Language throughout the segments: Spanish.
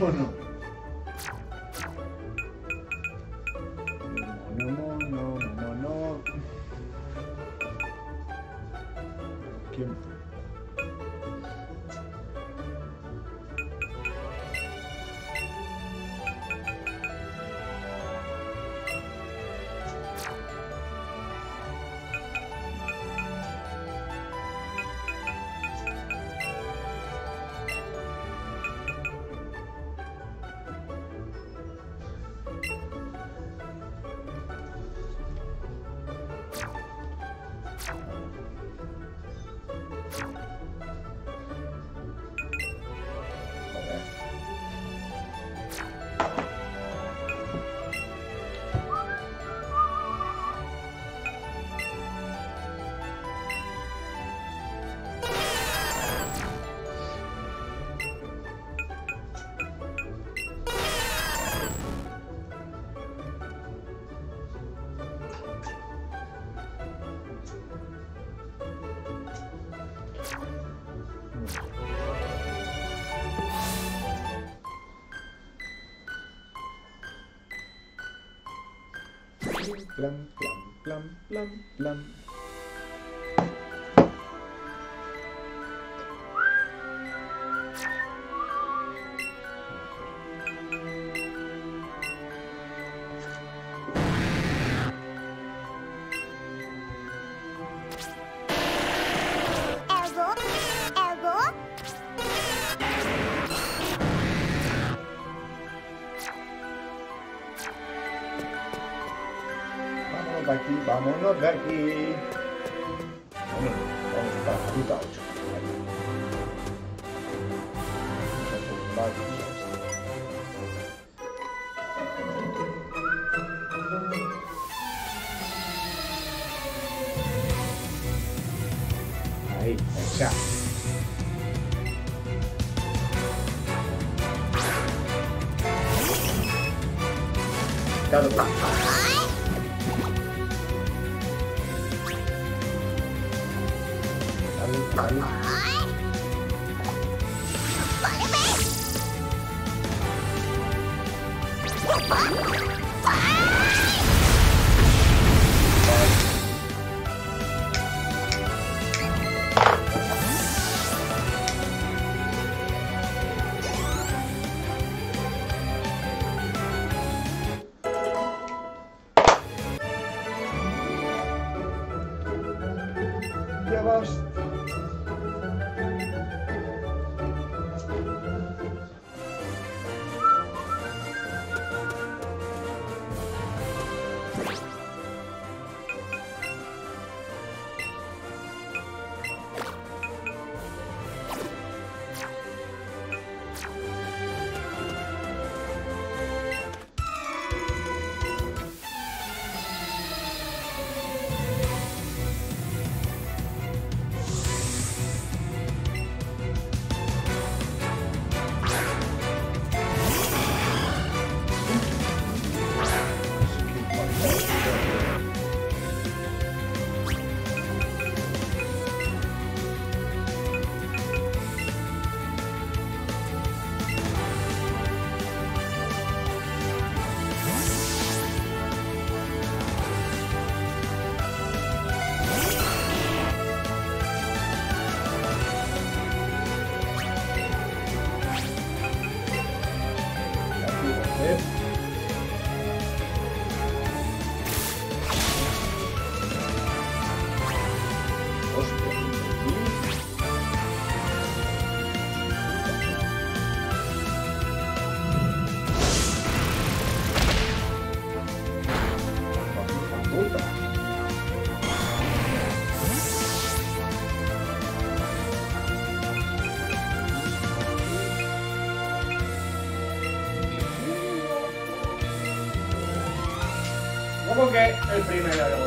teléfono. plum, plum, plum, plum, plum. vámonos de aquí. Free में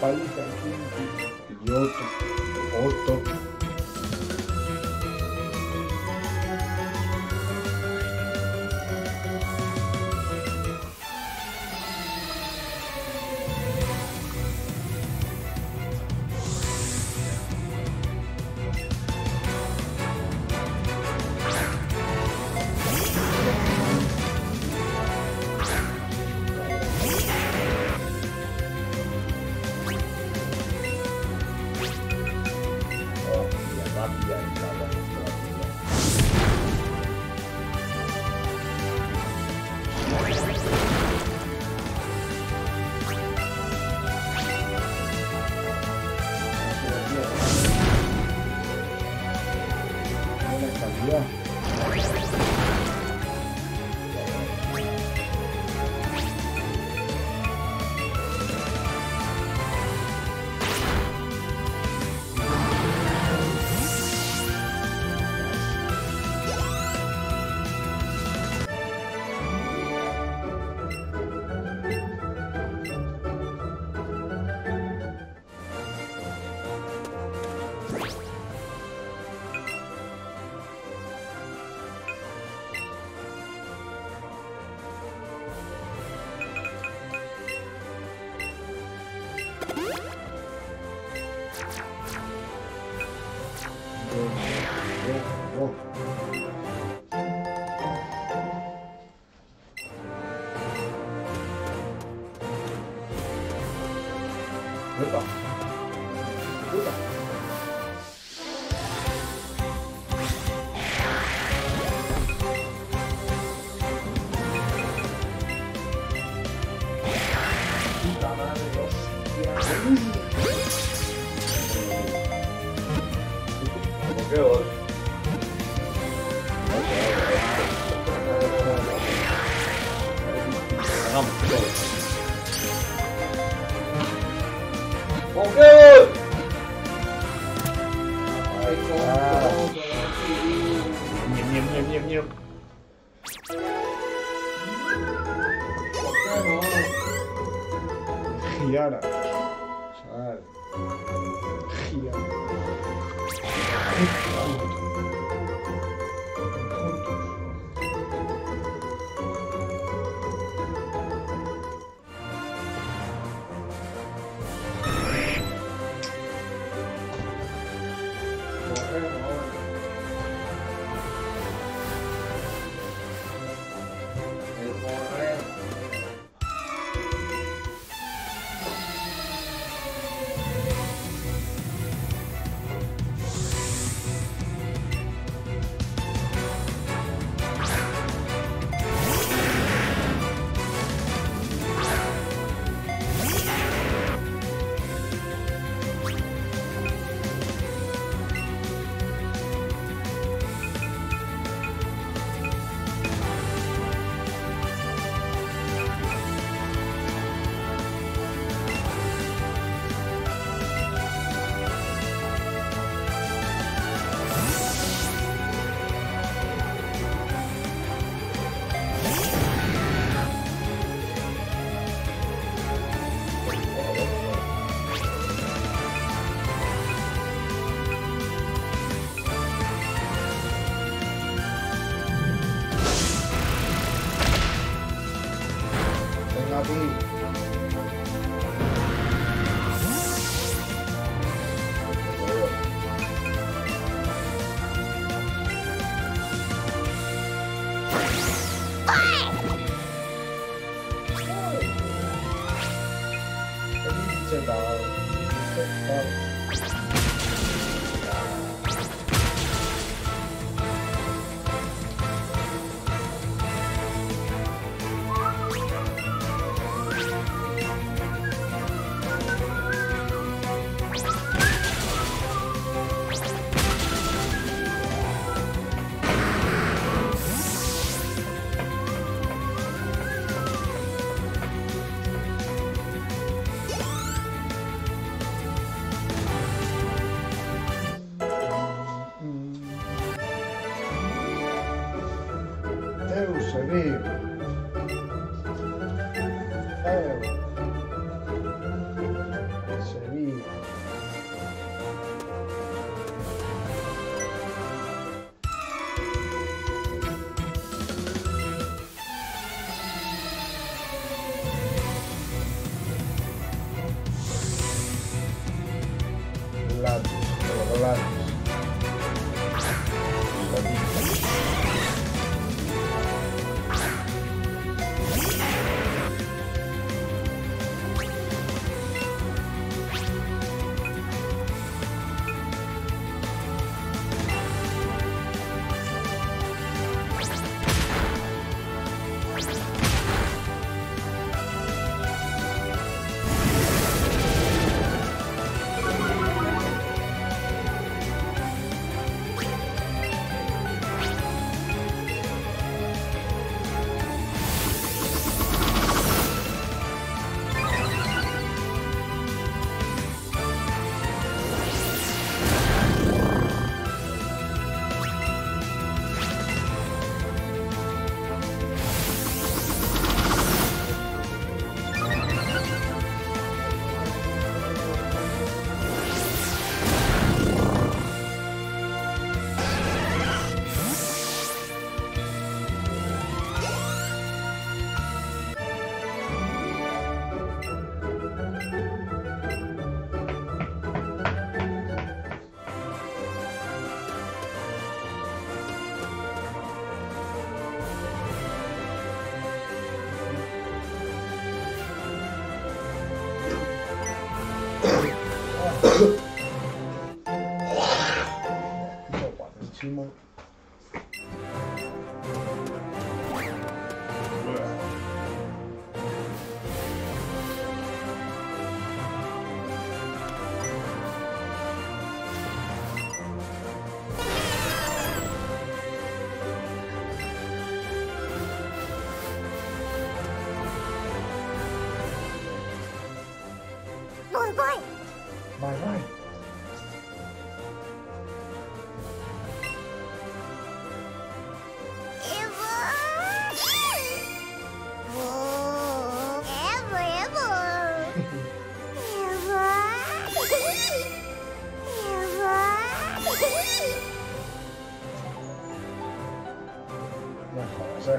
Valeu!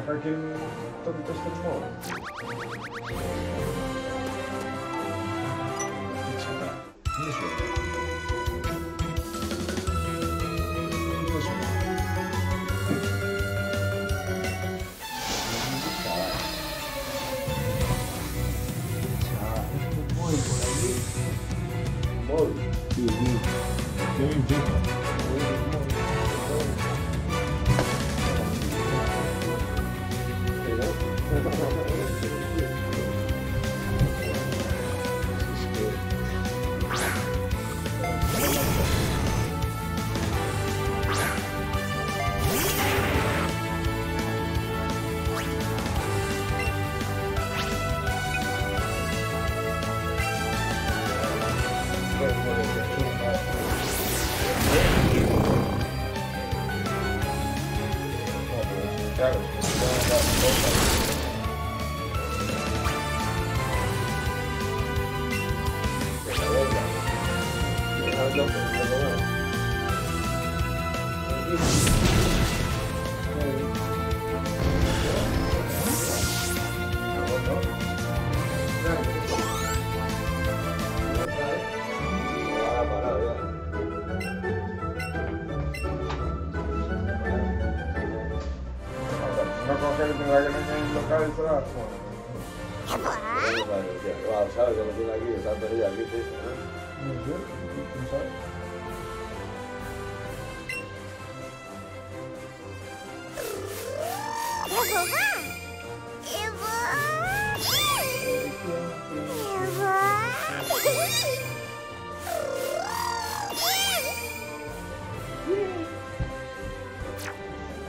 freaking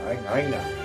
Ay, ay, ay.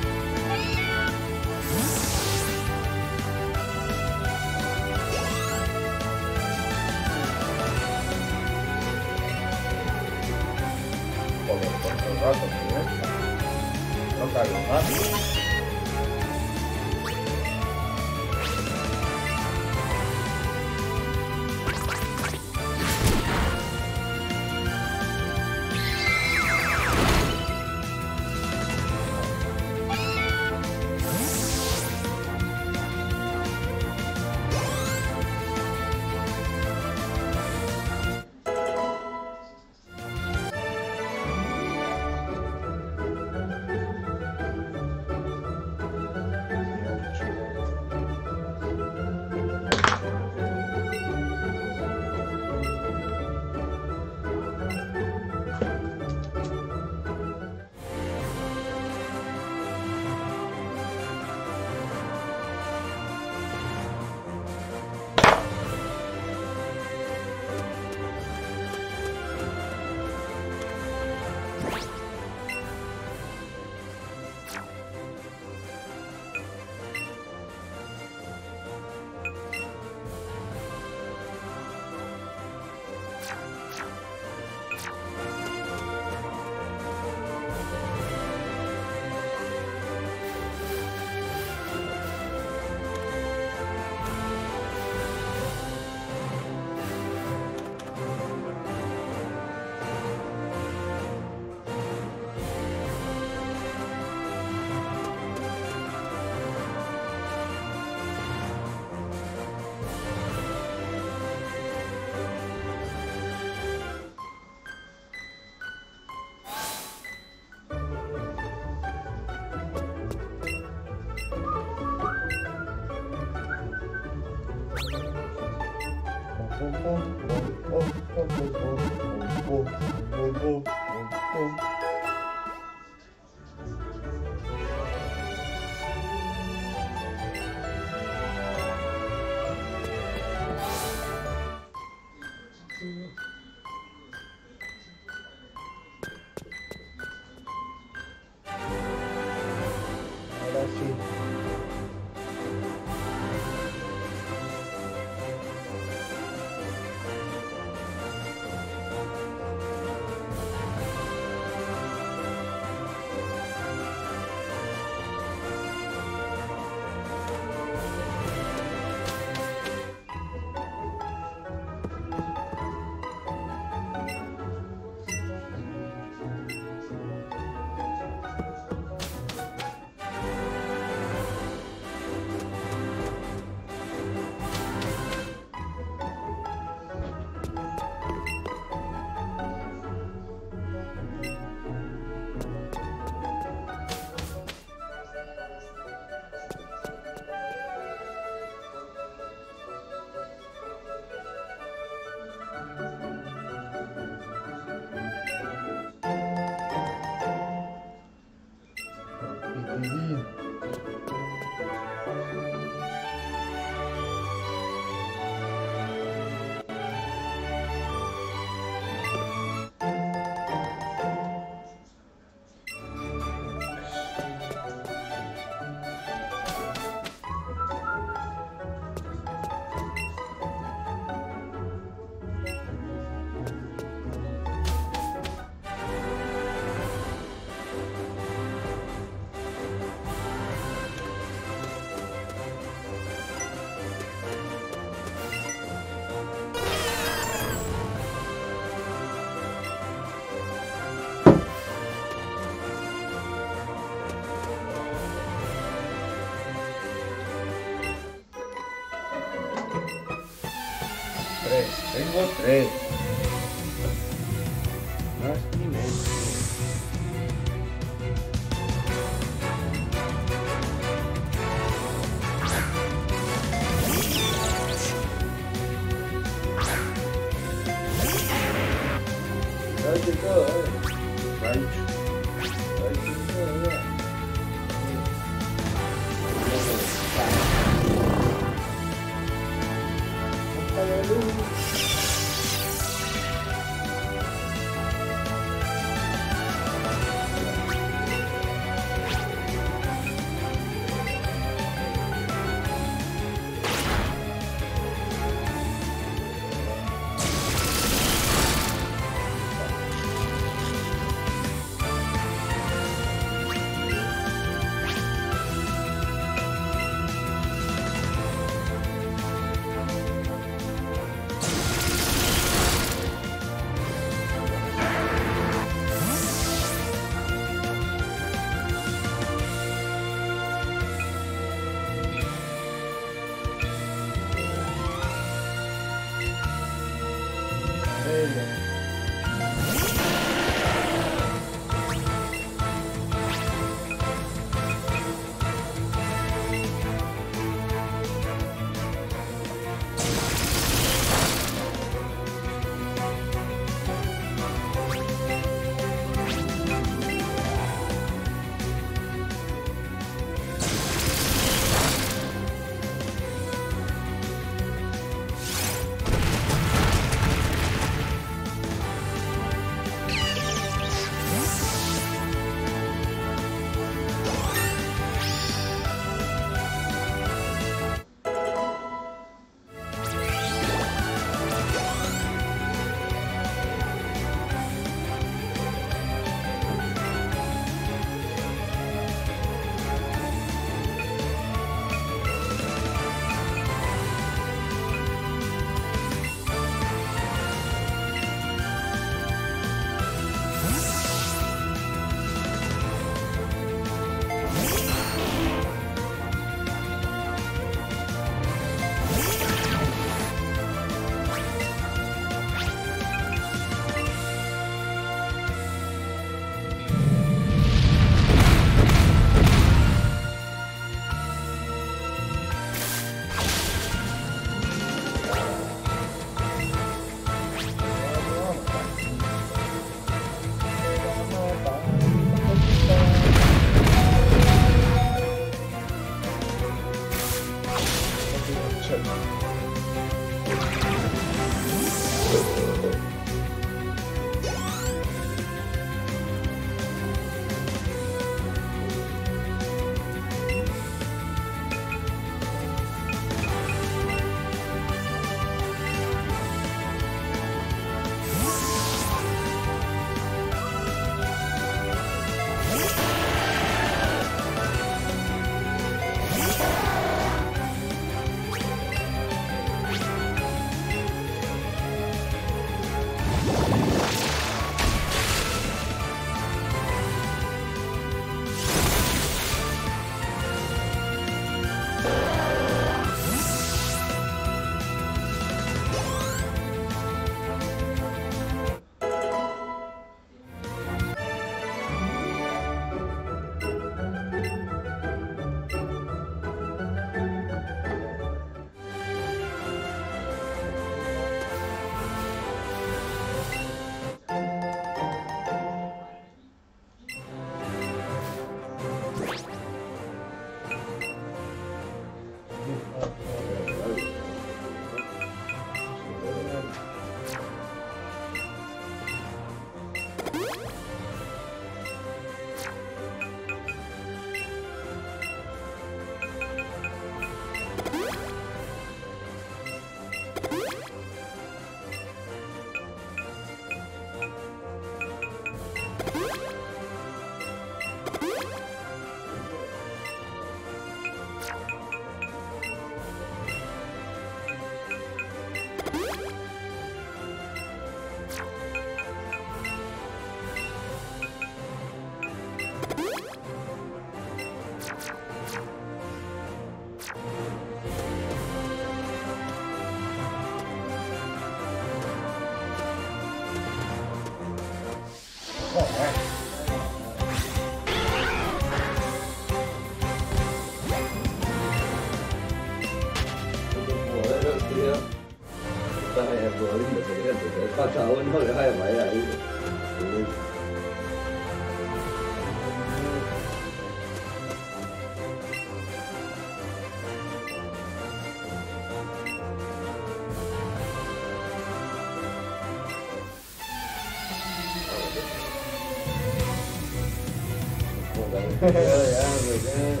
yeah, yeah,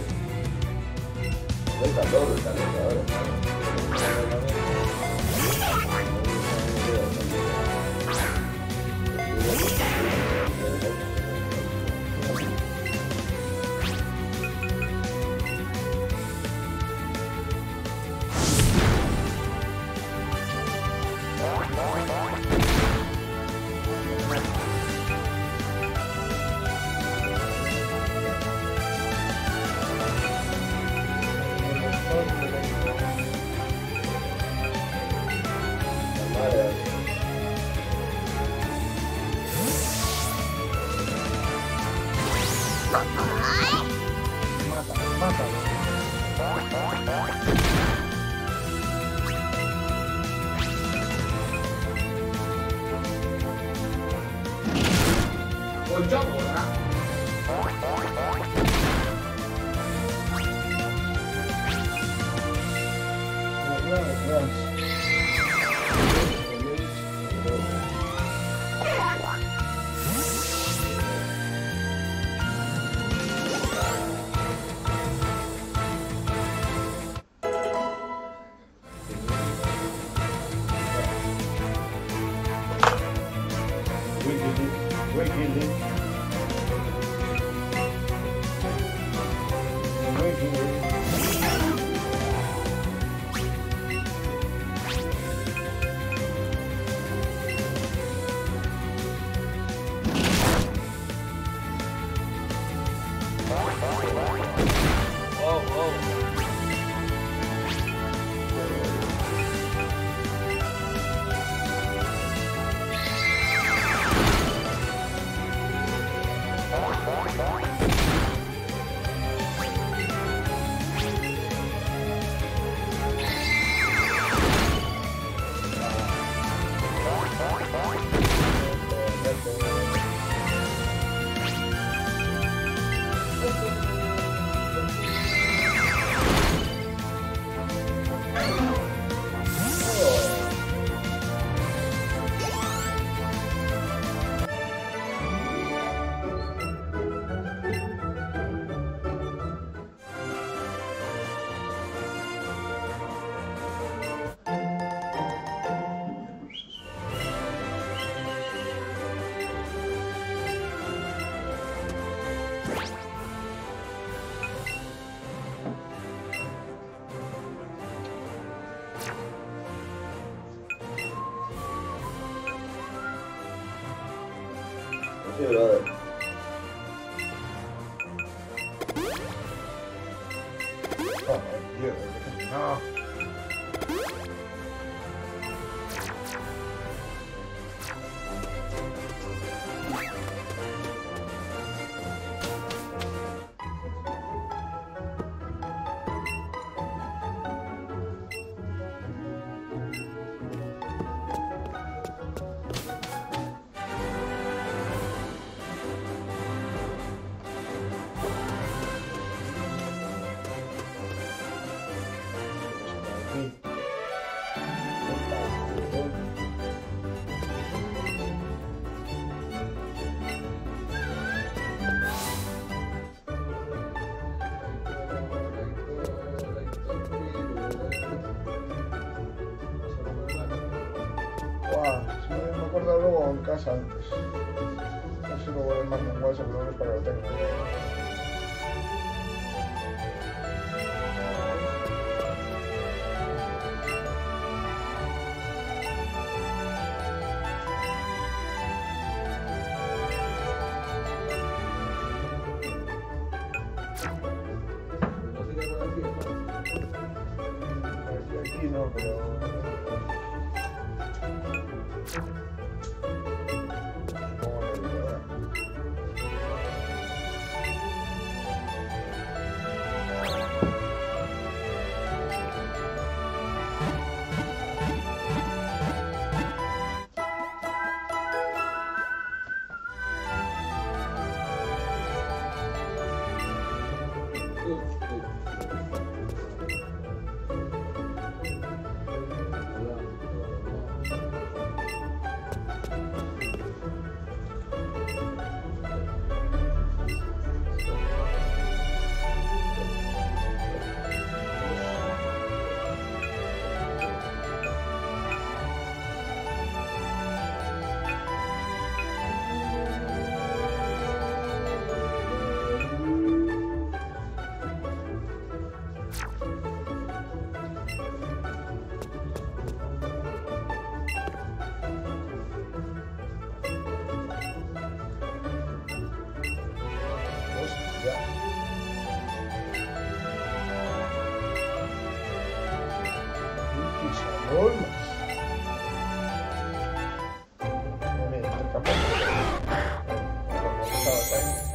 होता है।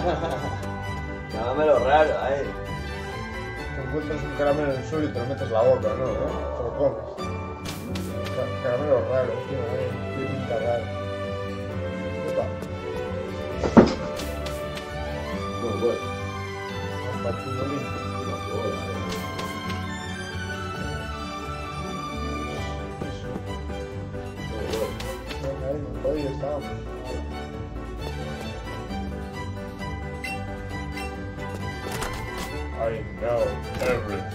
Llámamelo raro, eh. Te encuentras un caramelo en el suelo y te lo metes la boca, ¿no? ¿Eh? Te lo comes. Ca- Caramelo raro, tío, eh. Qué pinta raro. Muy bueno. un bueno, muy jodido estábamos. I know. Everything,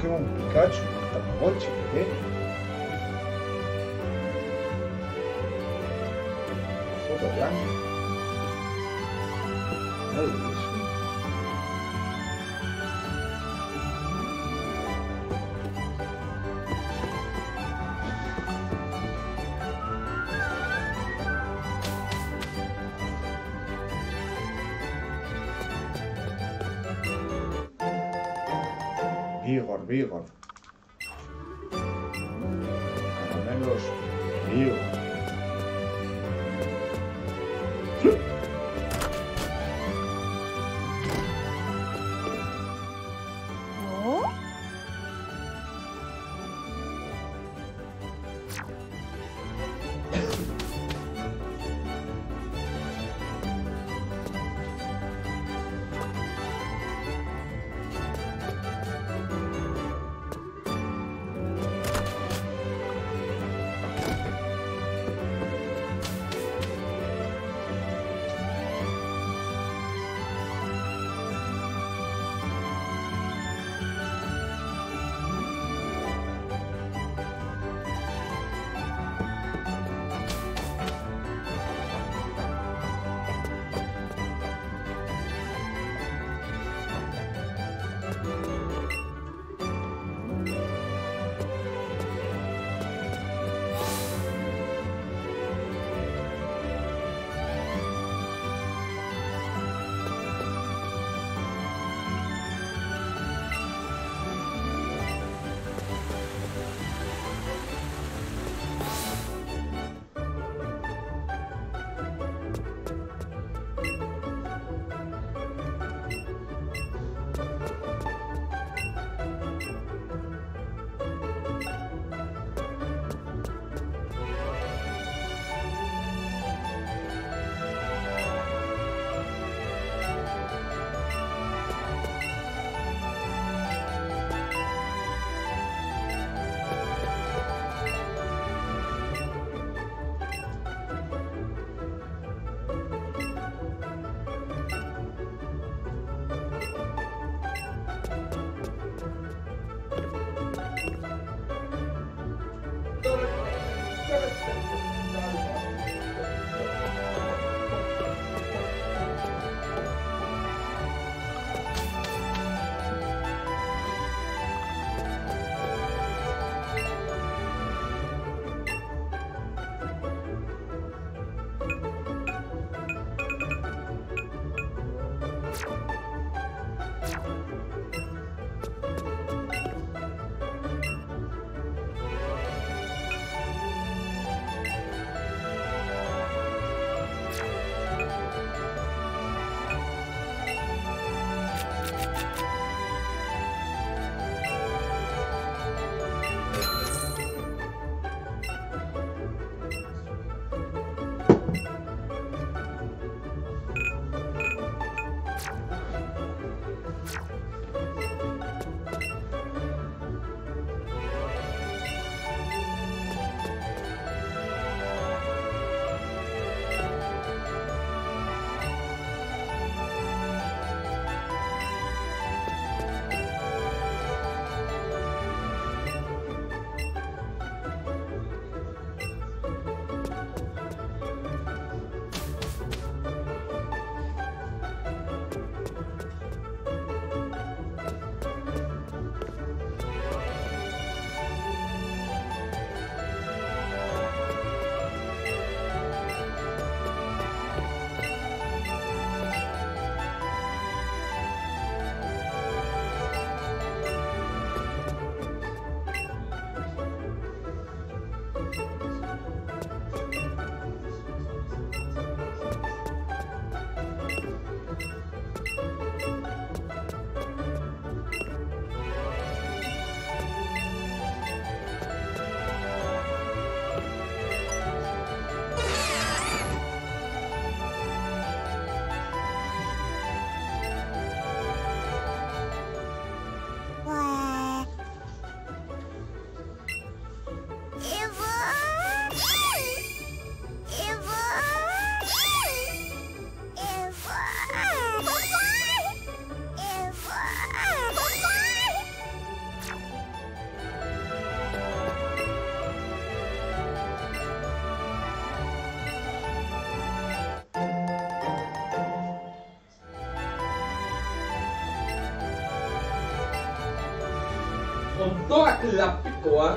que o صغيرا lập của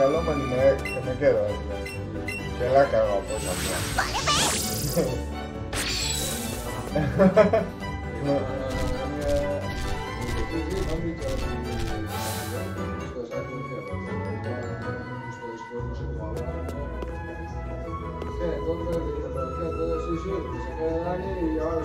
Que ya me y que me quedo. Que la cago, pues también. Sí, se queda y ahora.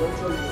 Veintiocho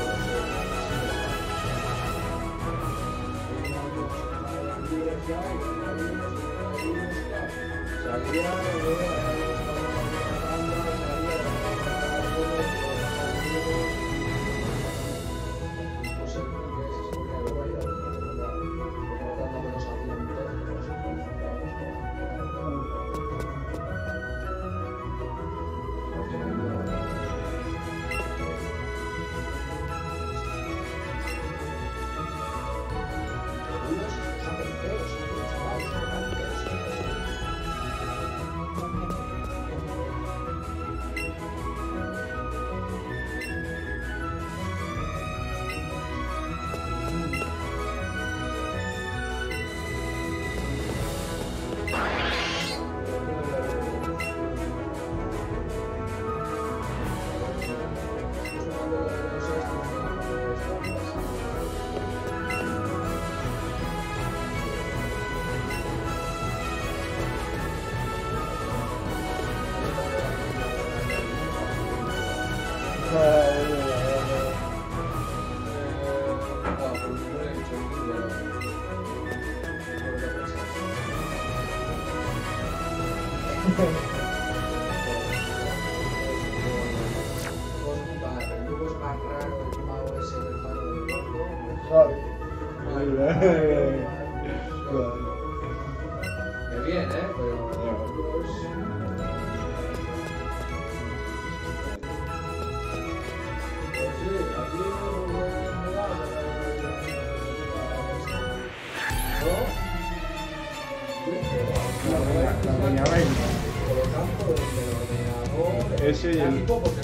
cheio.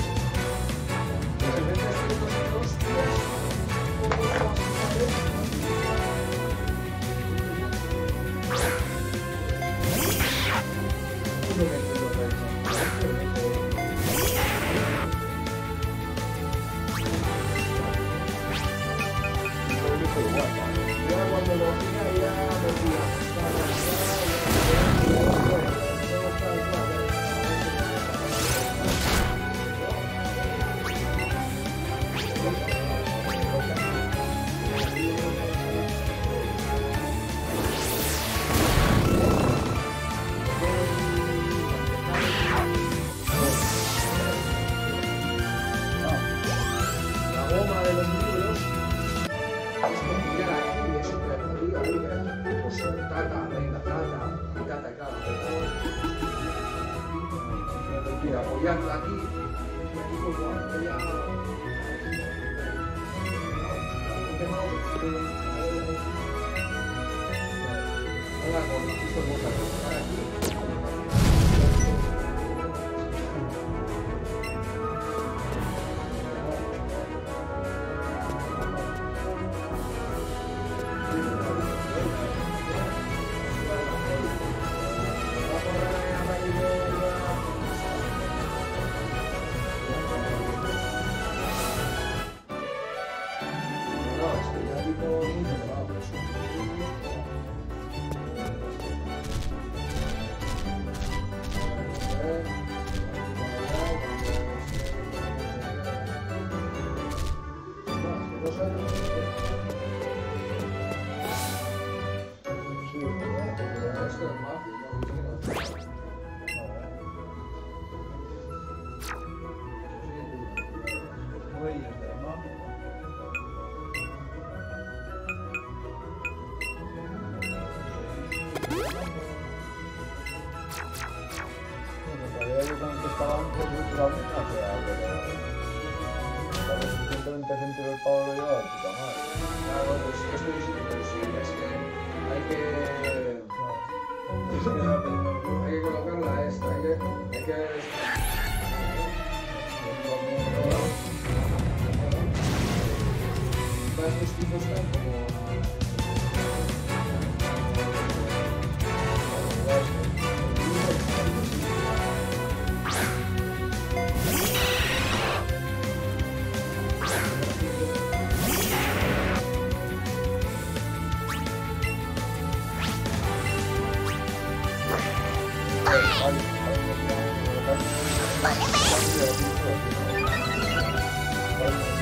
Look at me!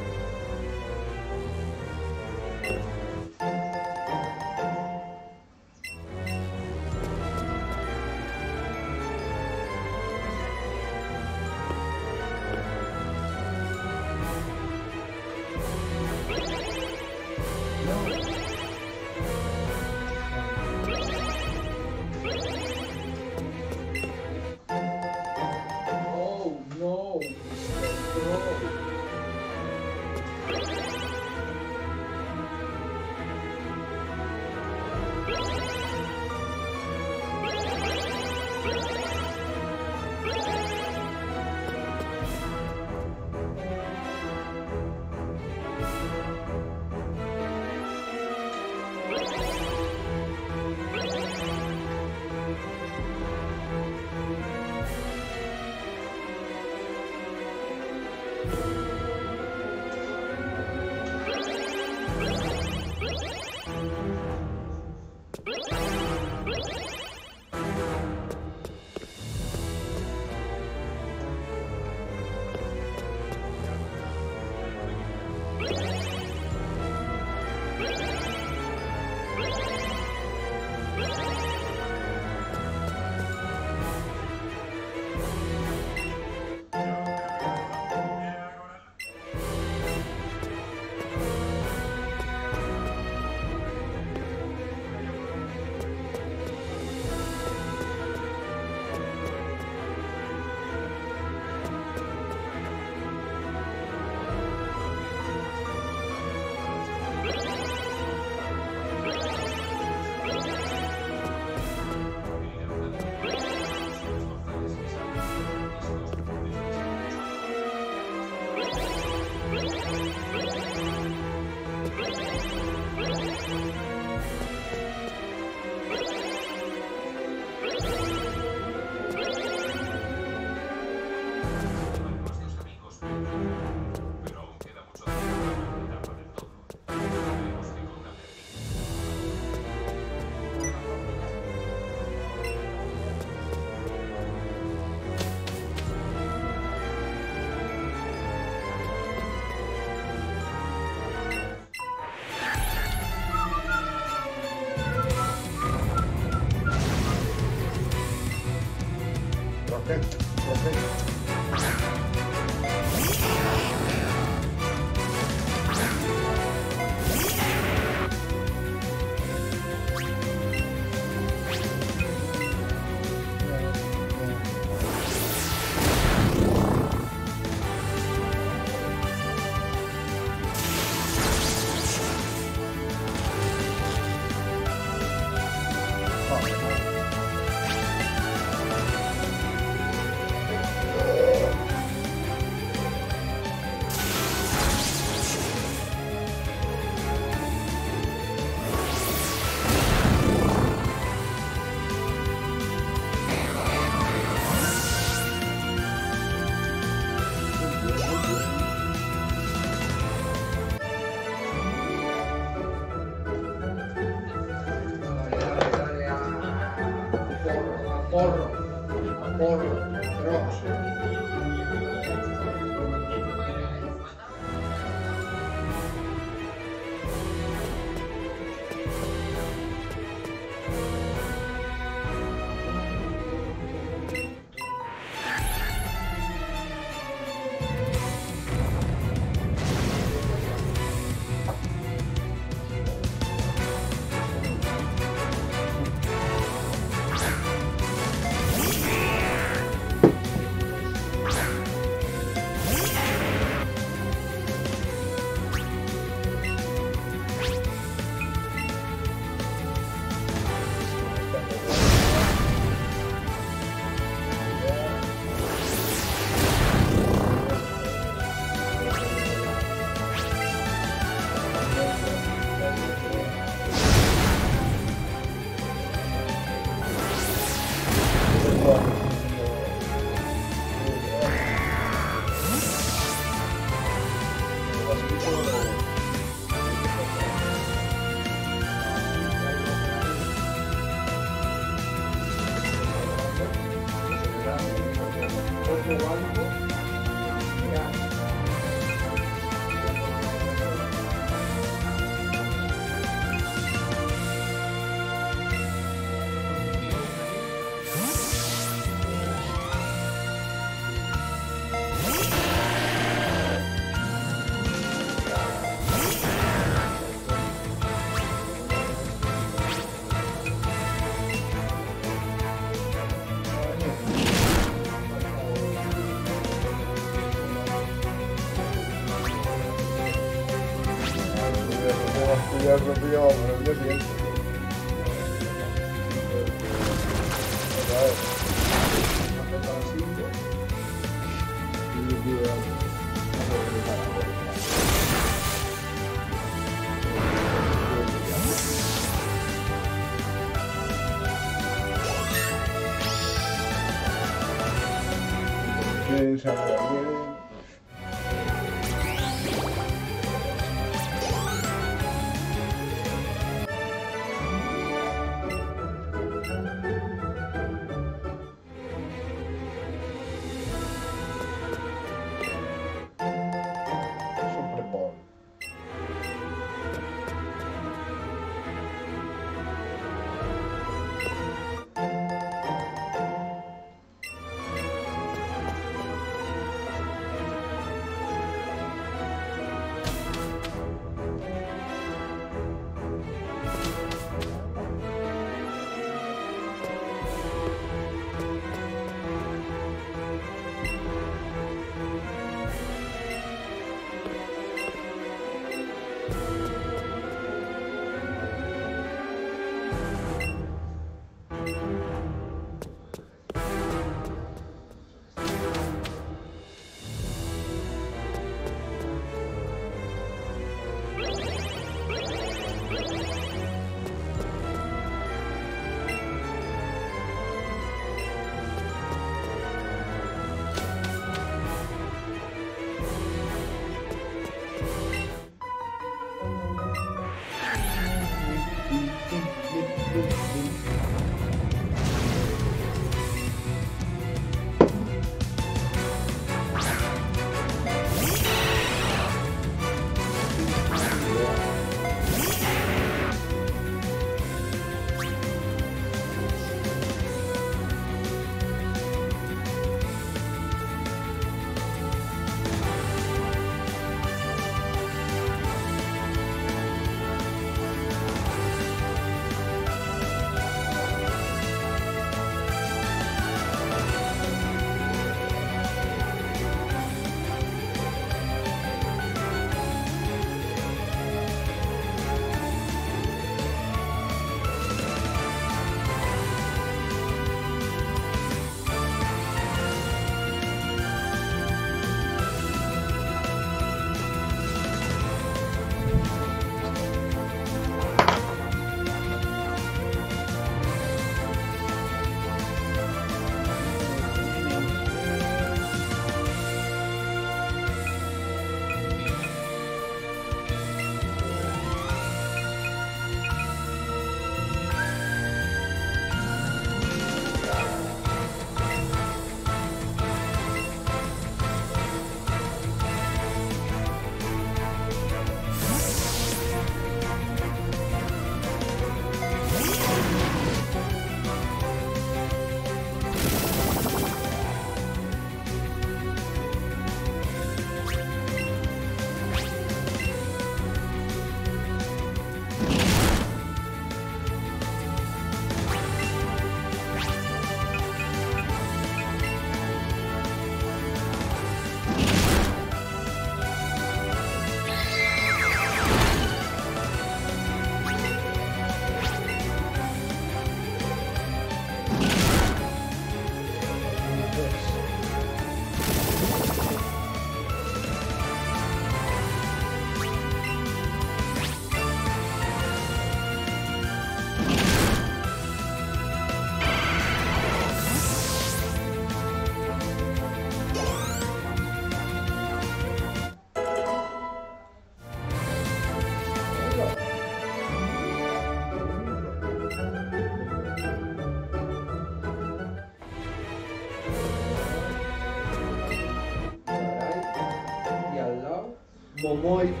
Why?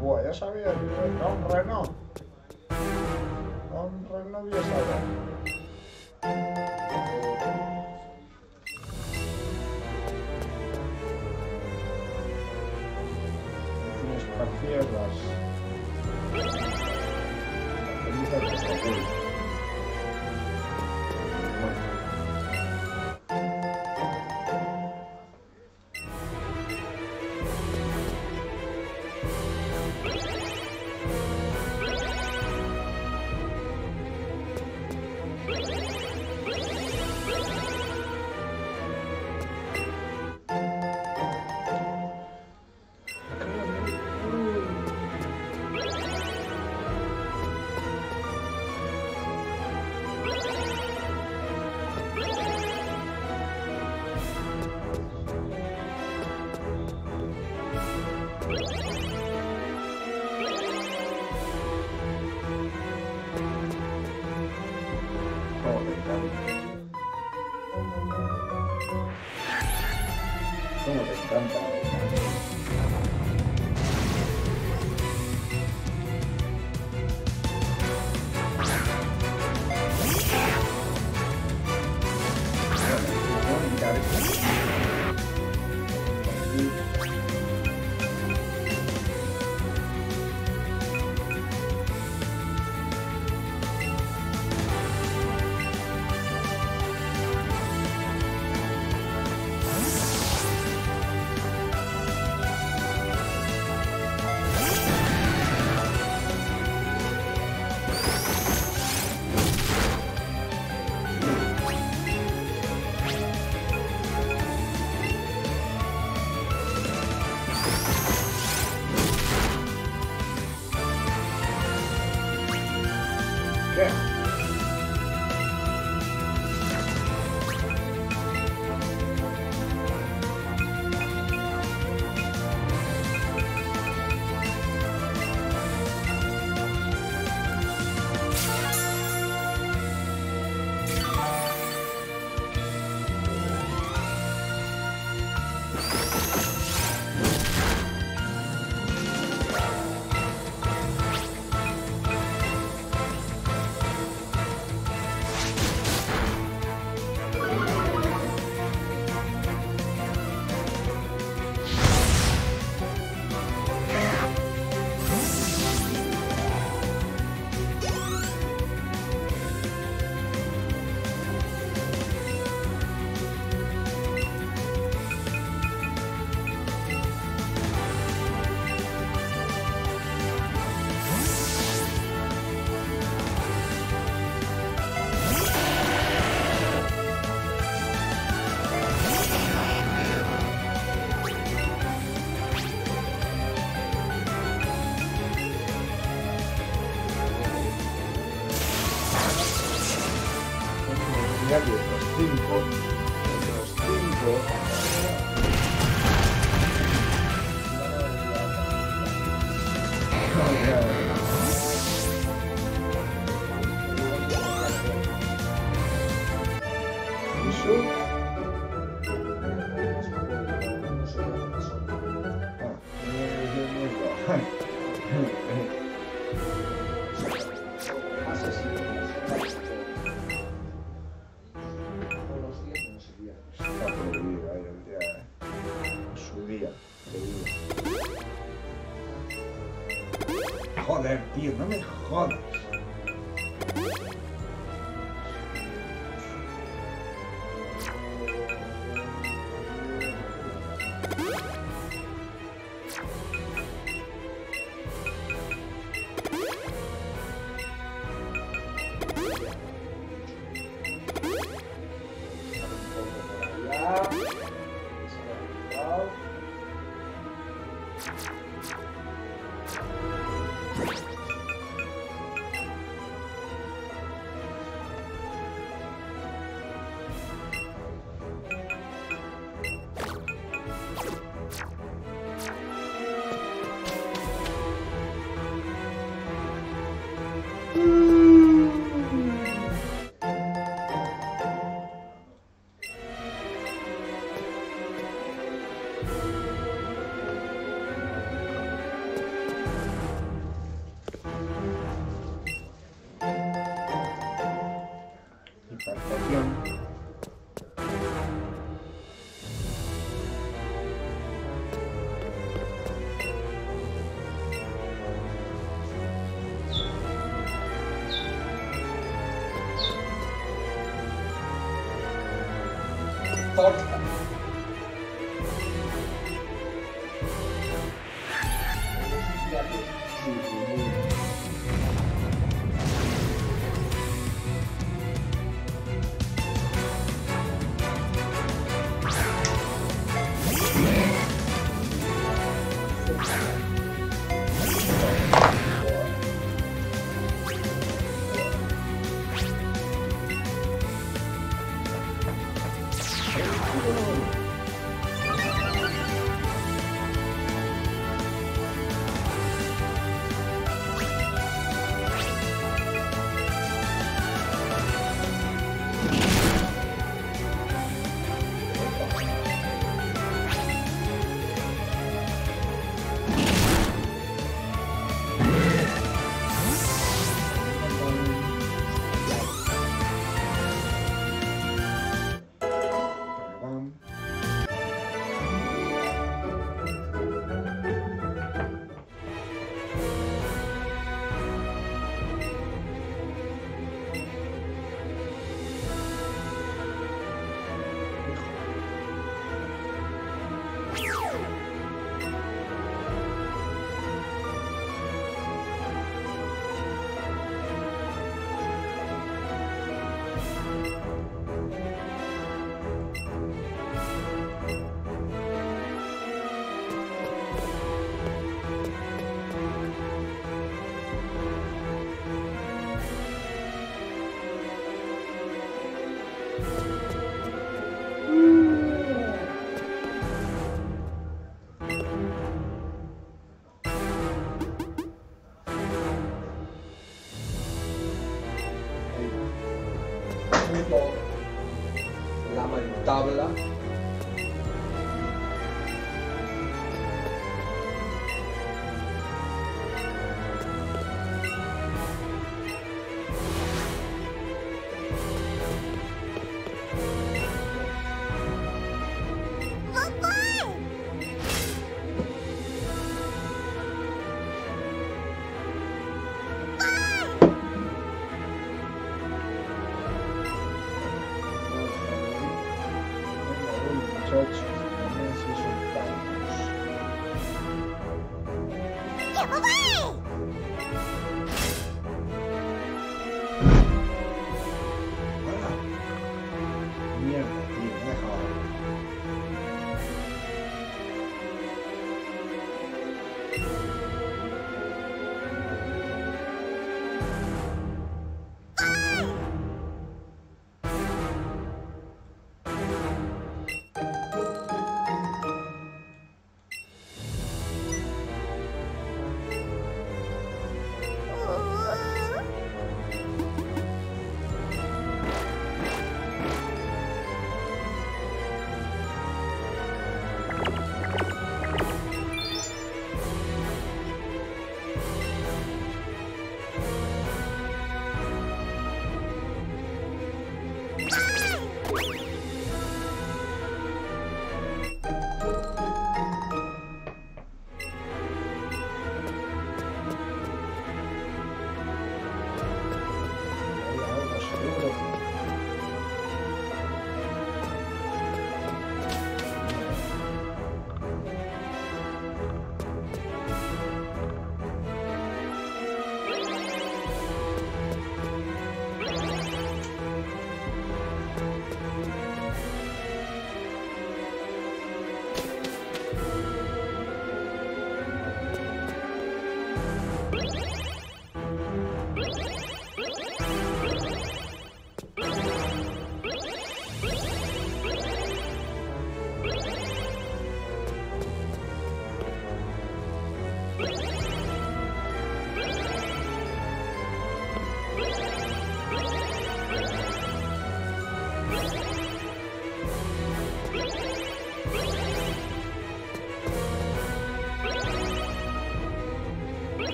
Buah, ya sabía, no, un Renault.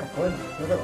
これも再葉で。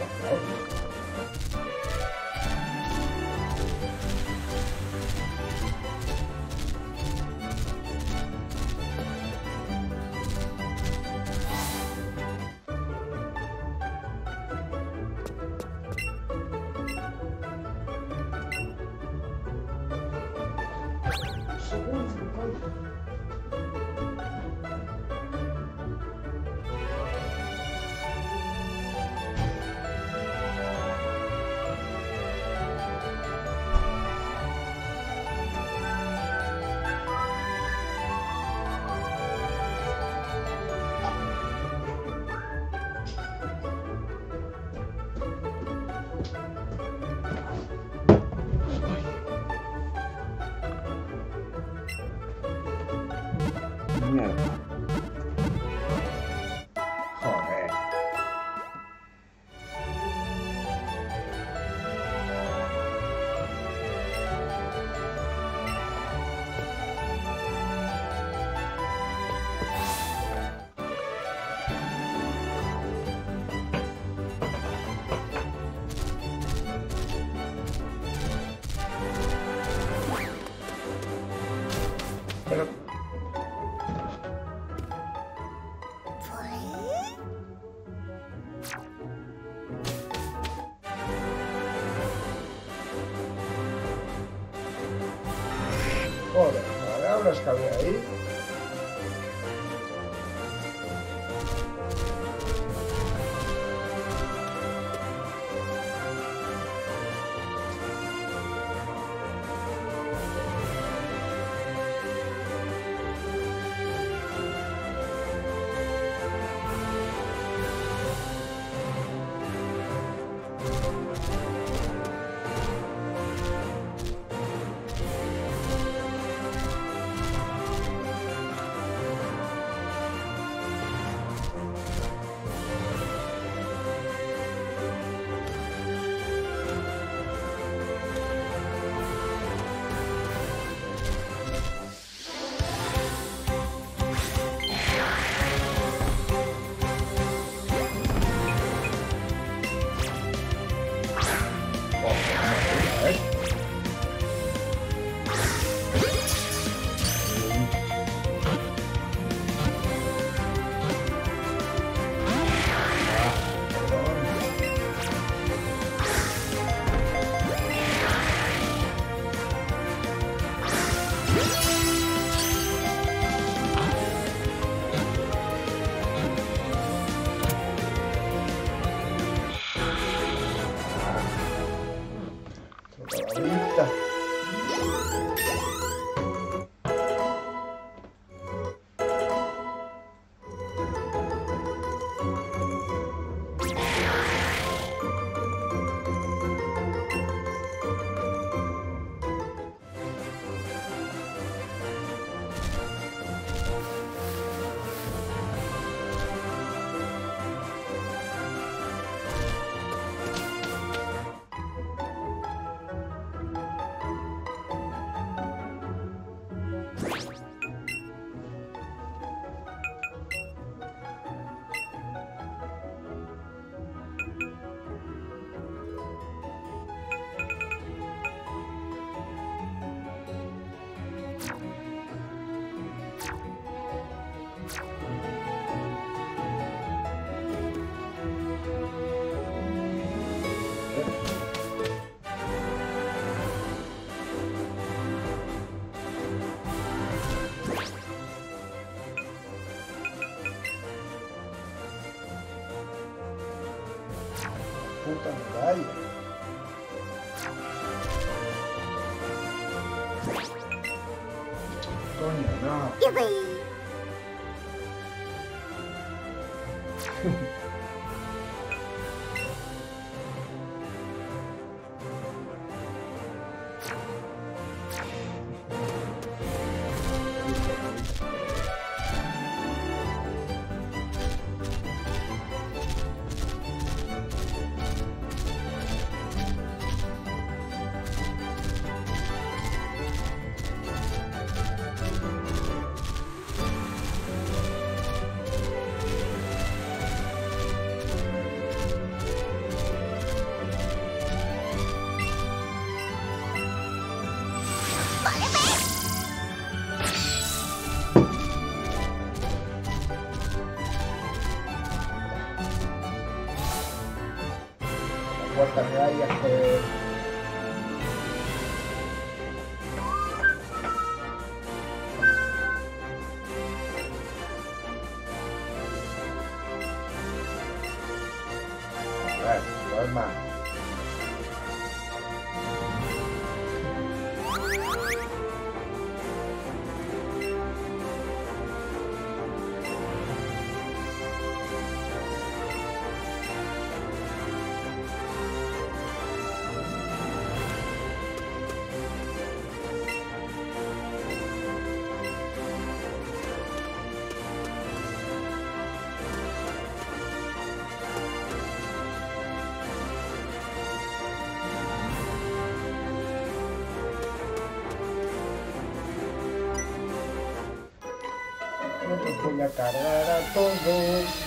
Voy a cargar a todos.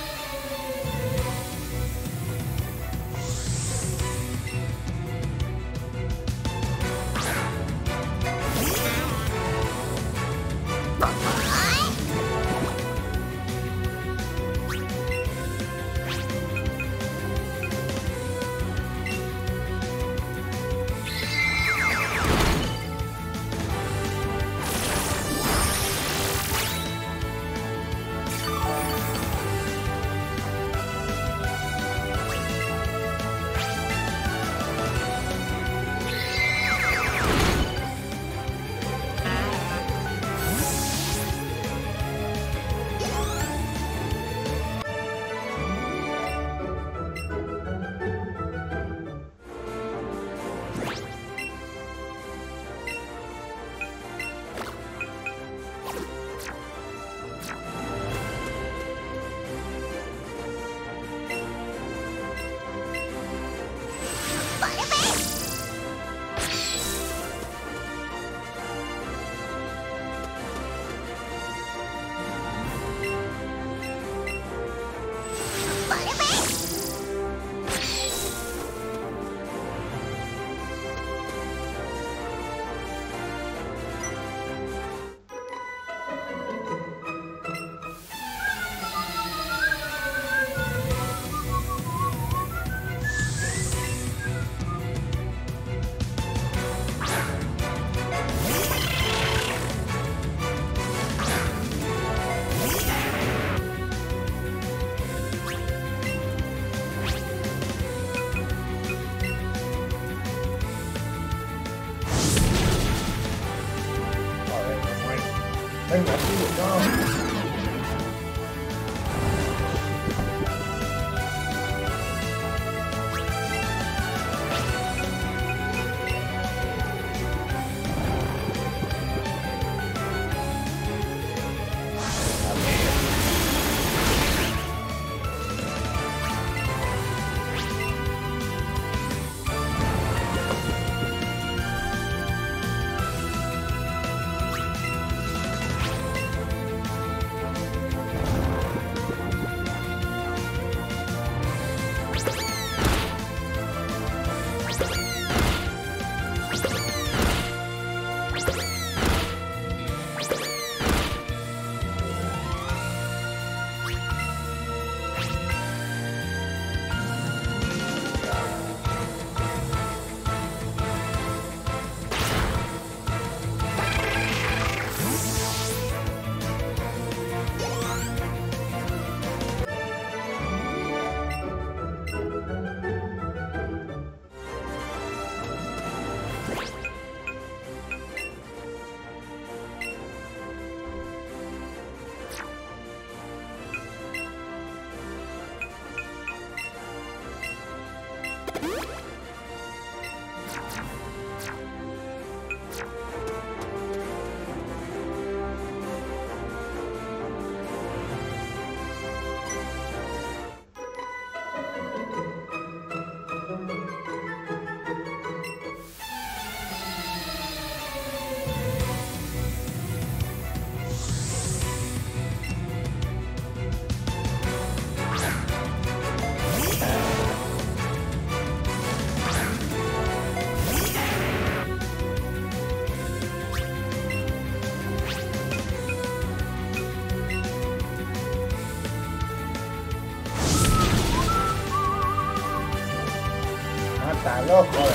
Oh,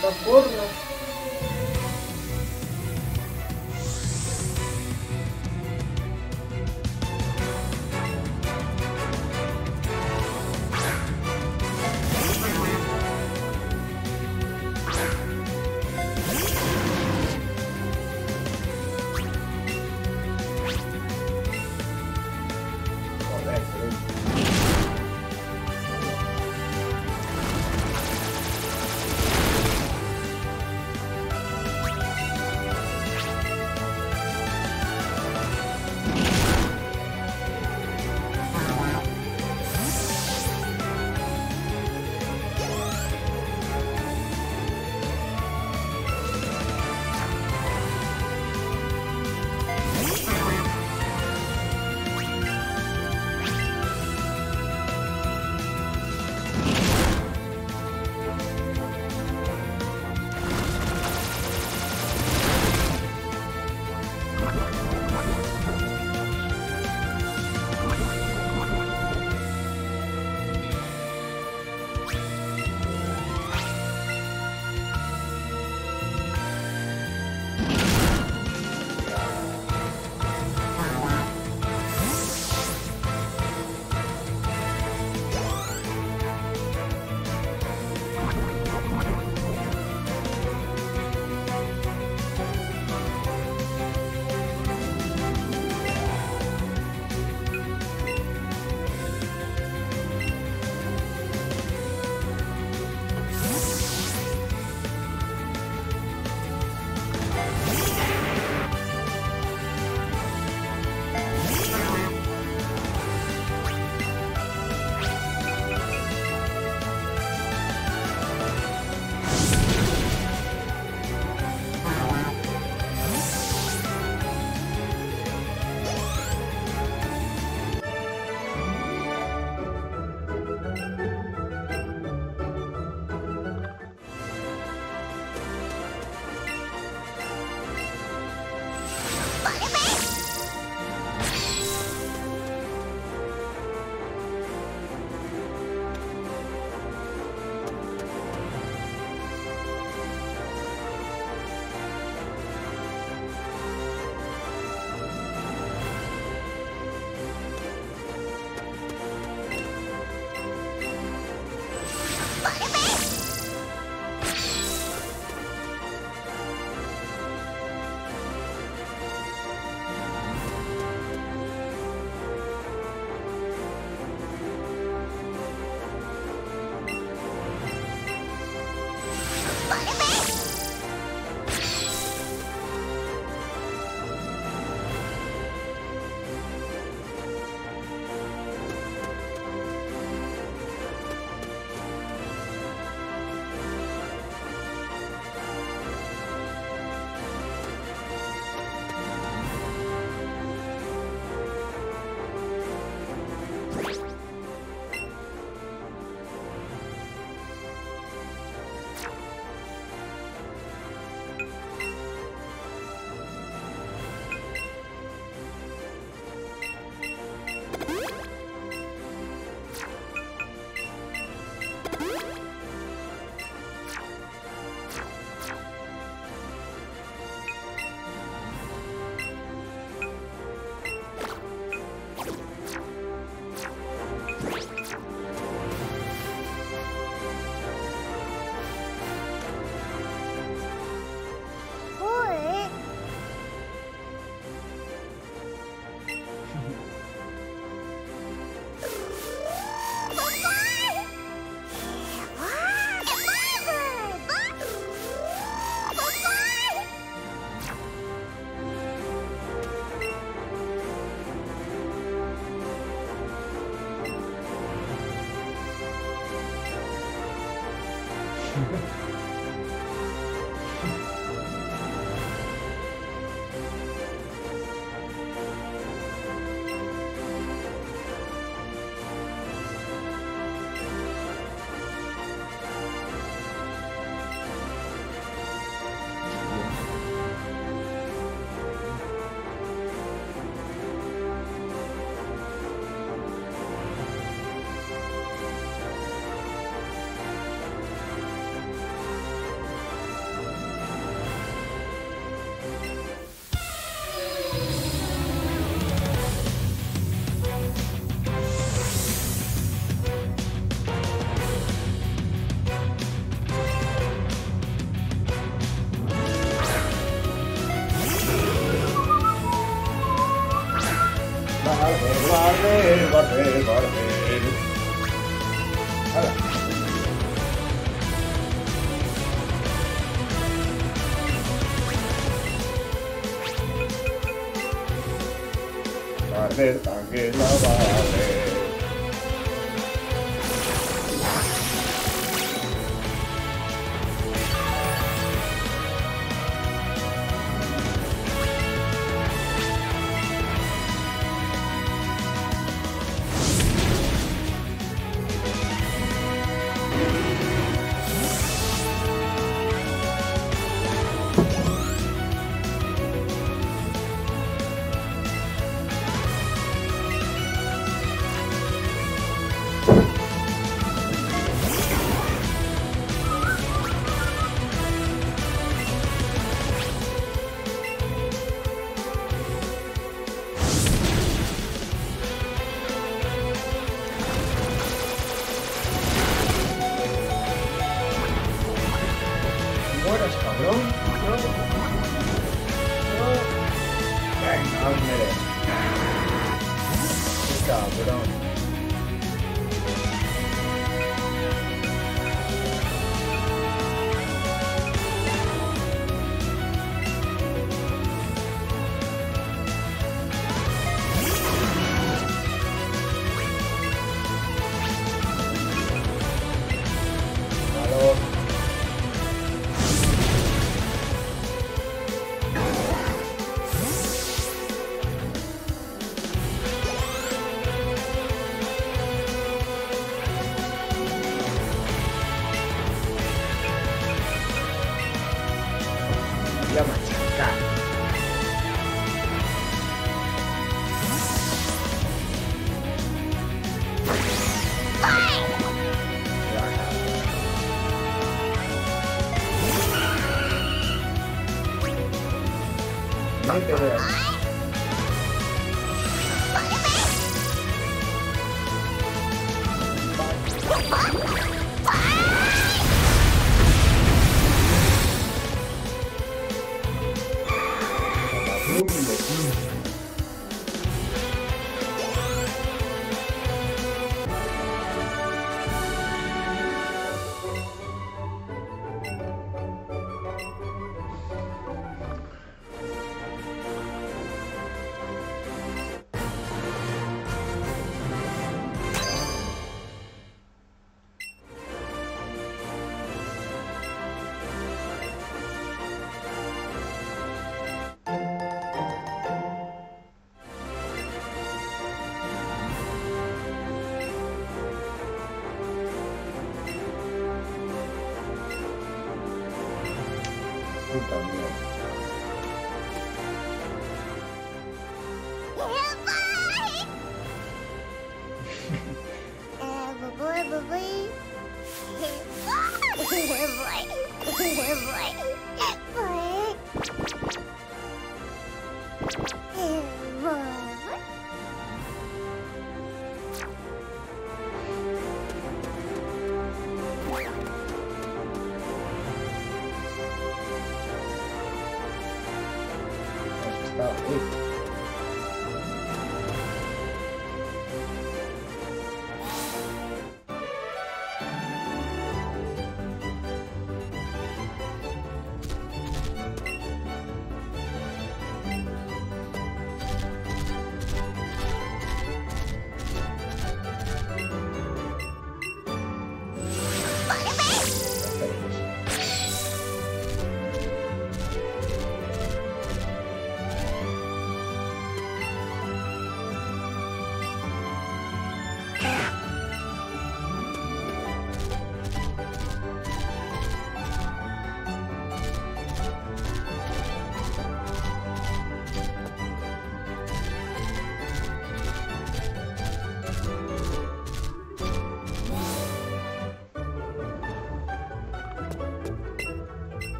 покорно.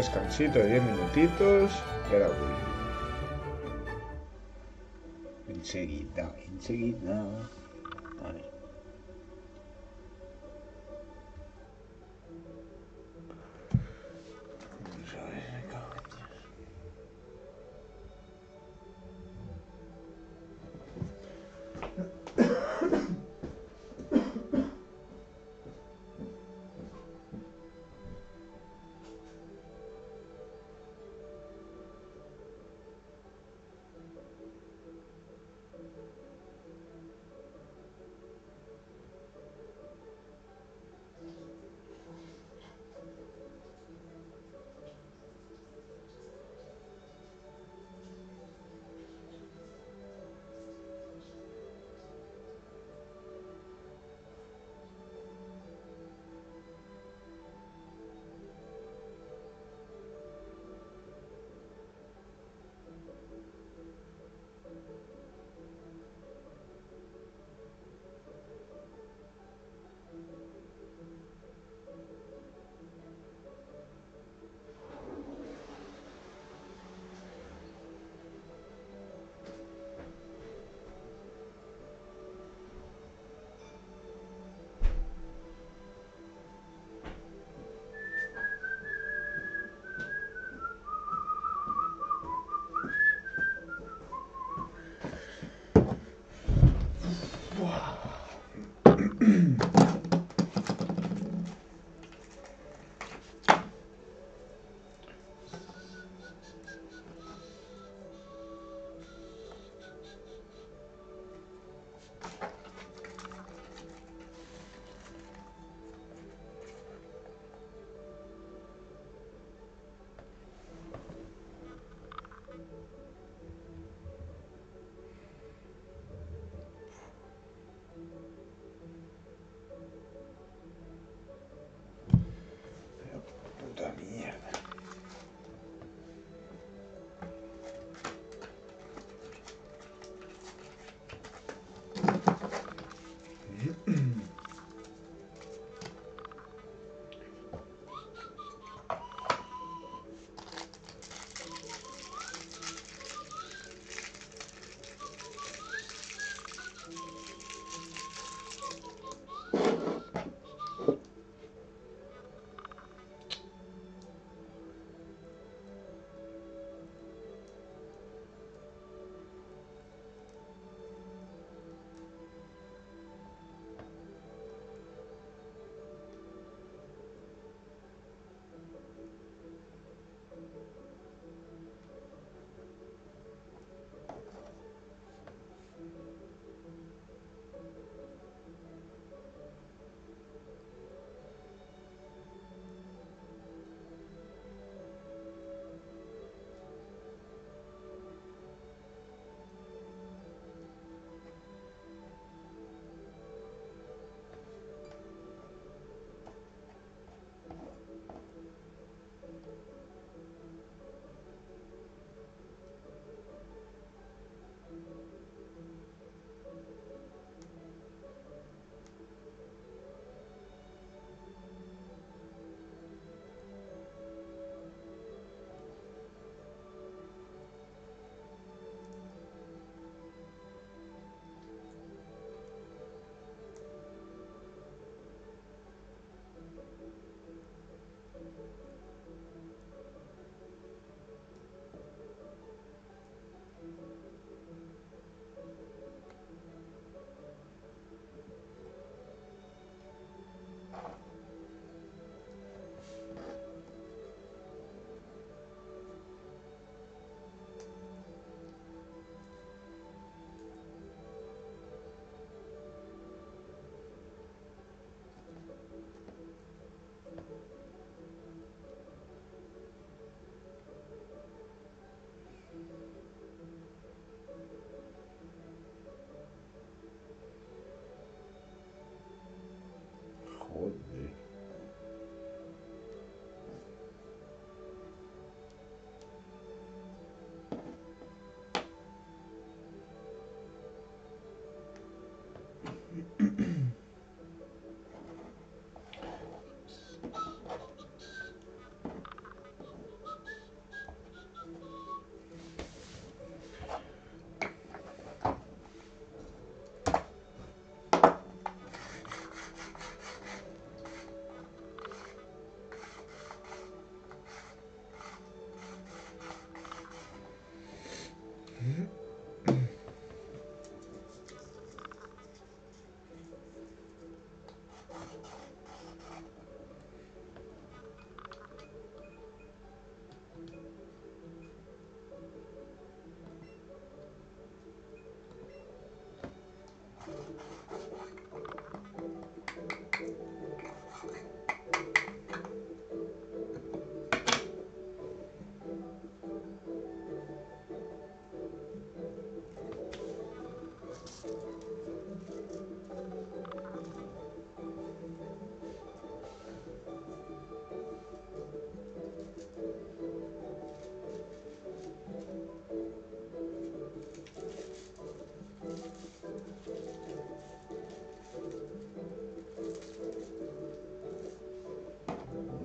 Descansito de 10 minutitos y ahora. Enseguida, enseguida.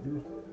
Deus.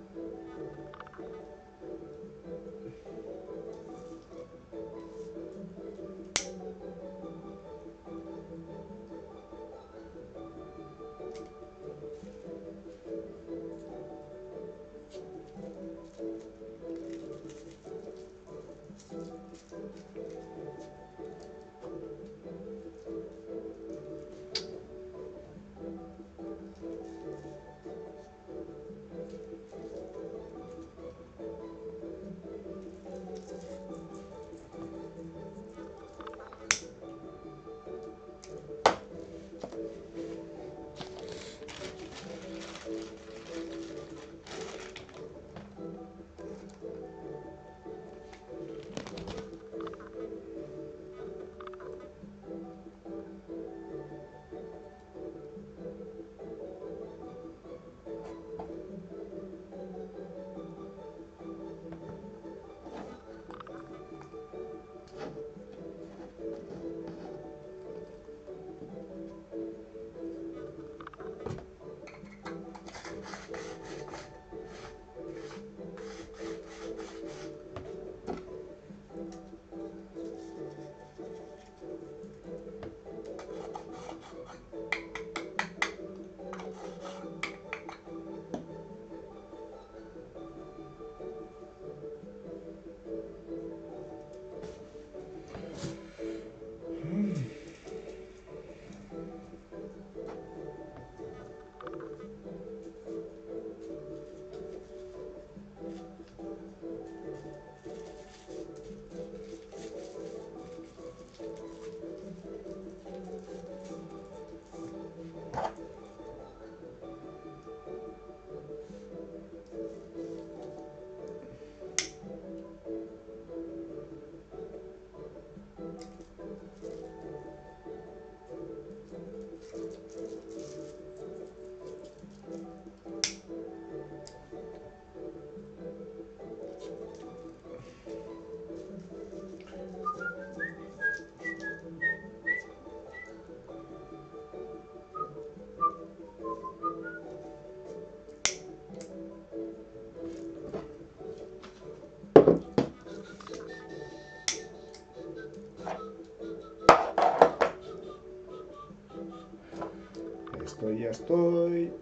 ya estoy.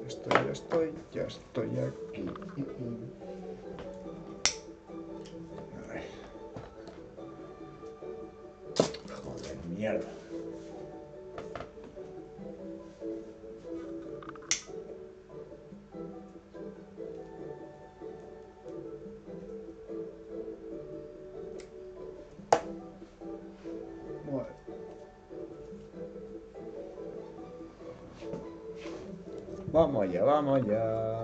Ya estoy, ya estoy, ya estoy aquí. A ver. Joder, mierda. Vamos allá, vamos allá.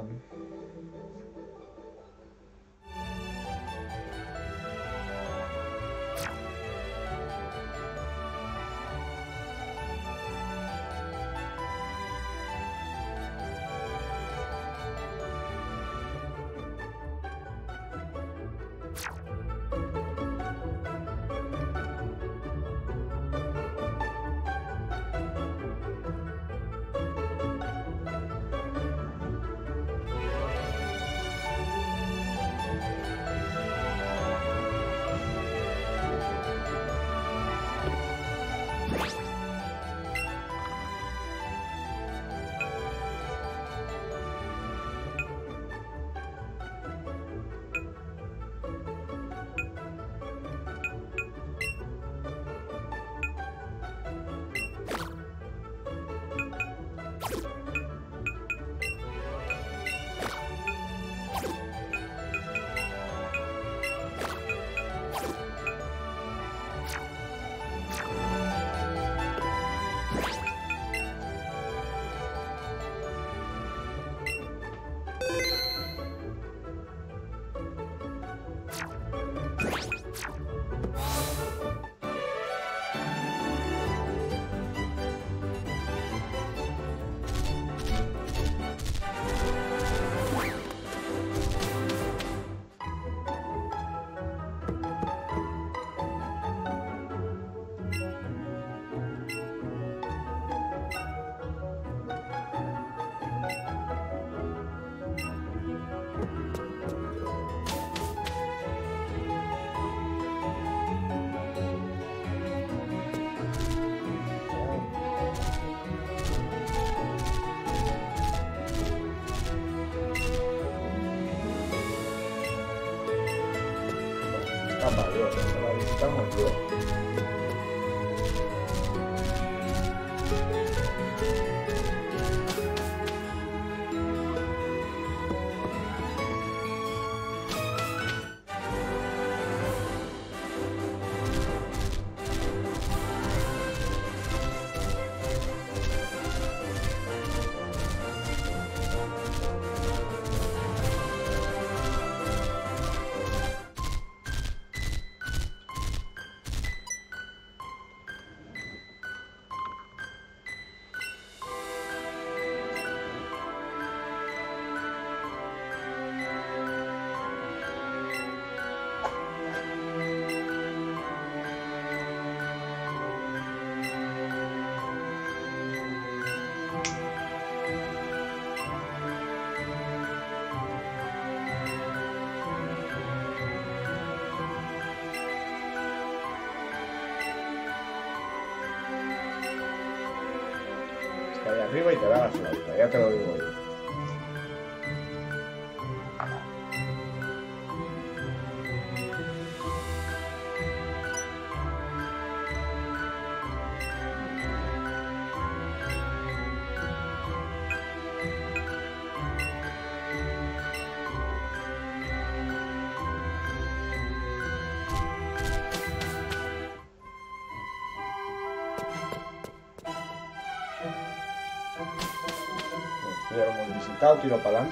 resultado, tiro para.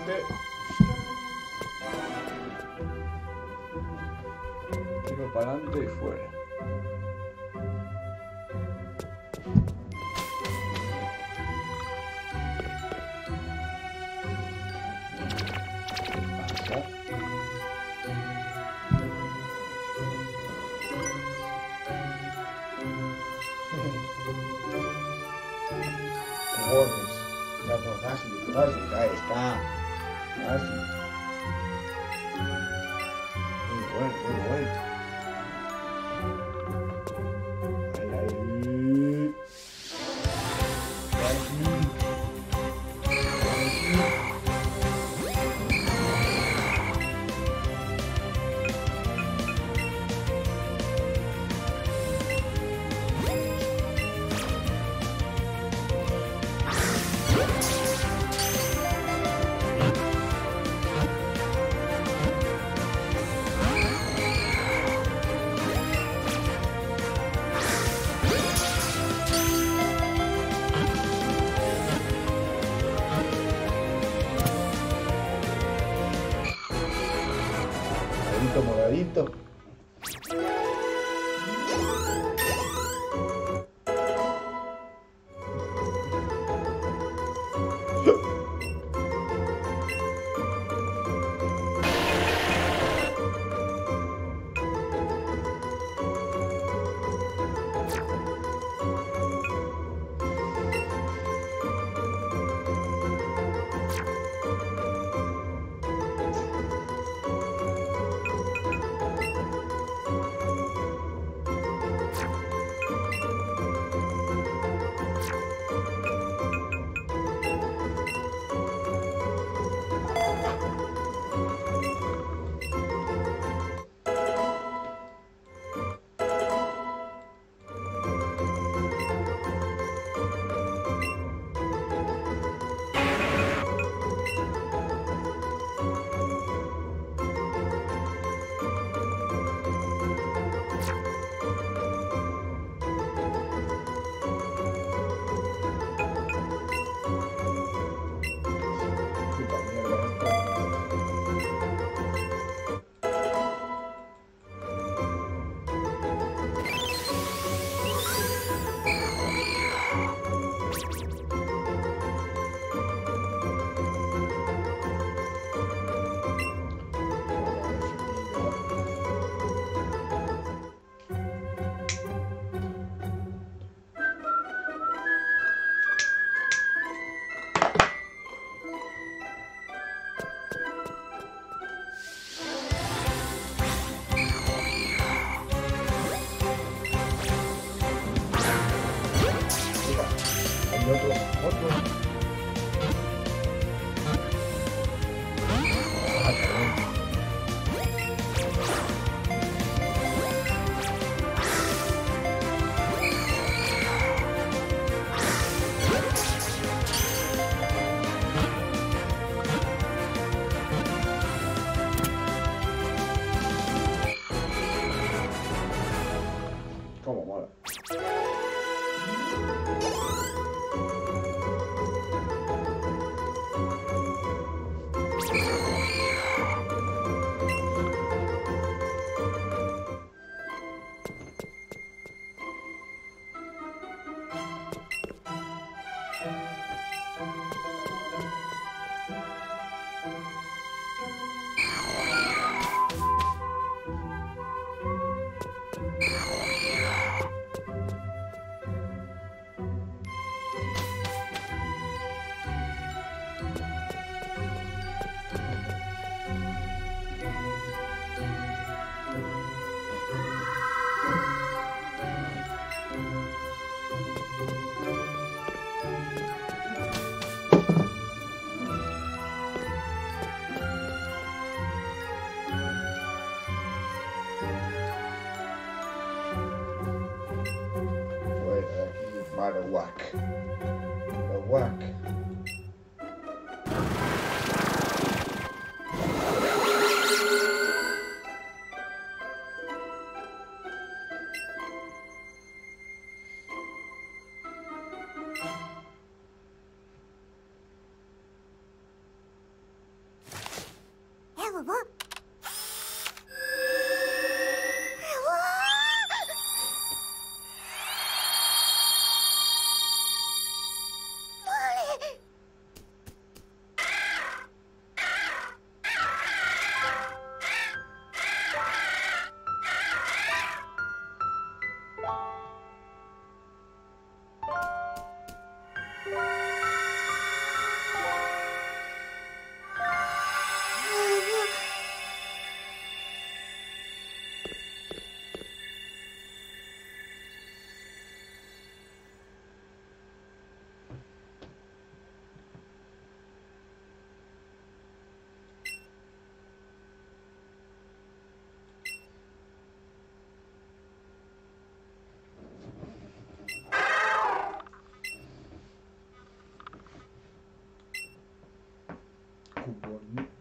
important.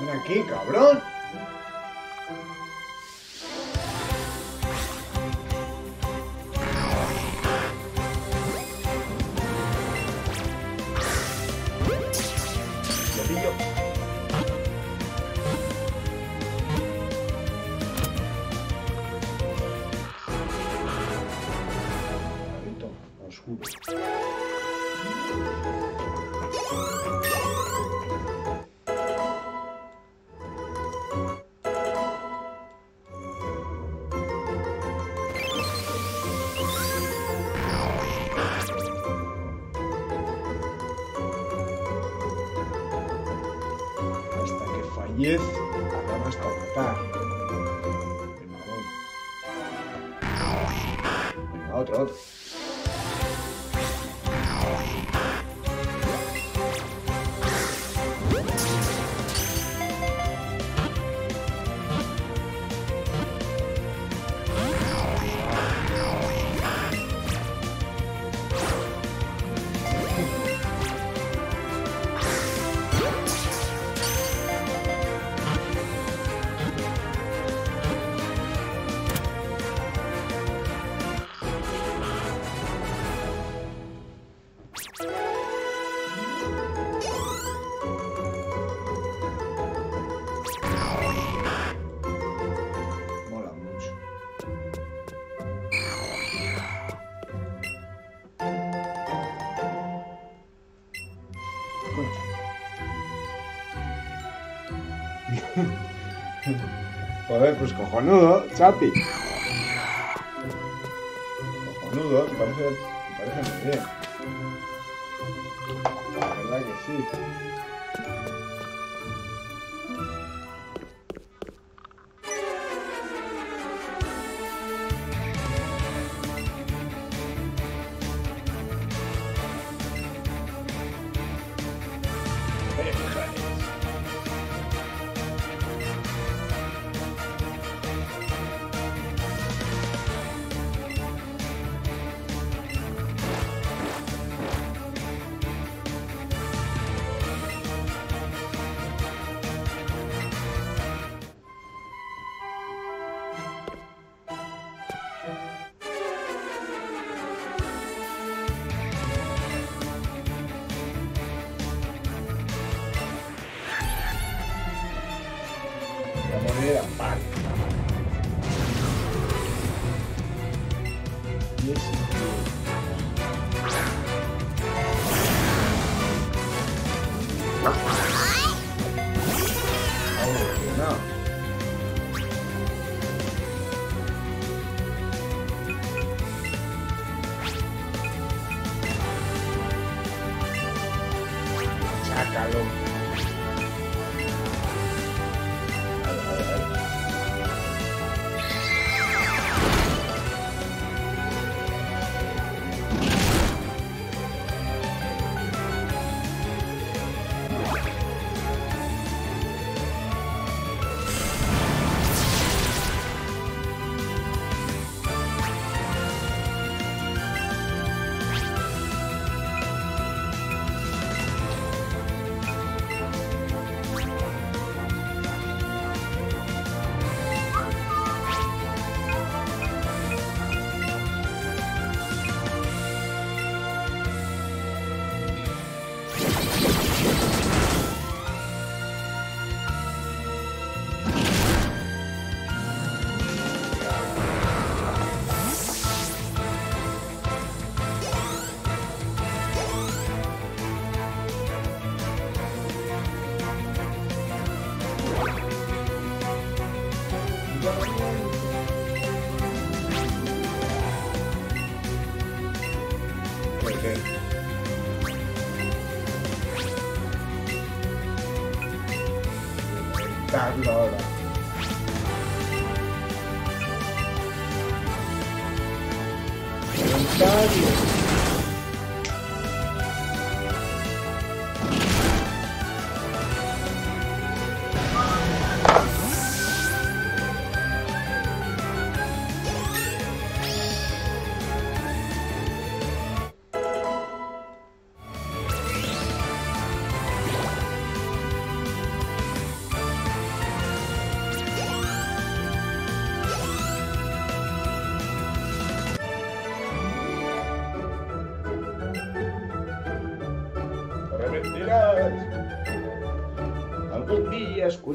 Ven aquí, cabrón. Pues cojonudo, chapi.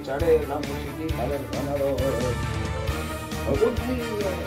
Escucharé la musiquita del ganador. Hostia,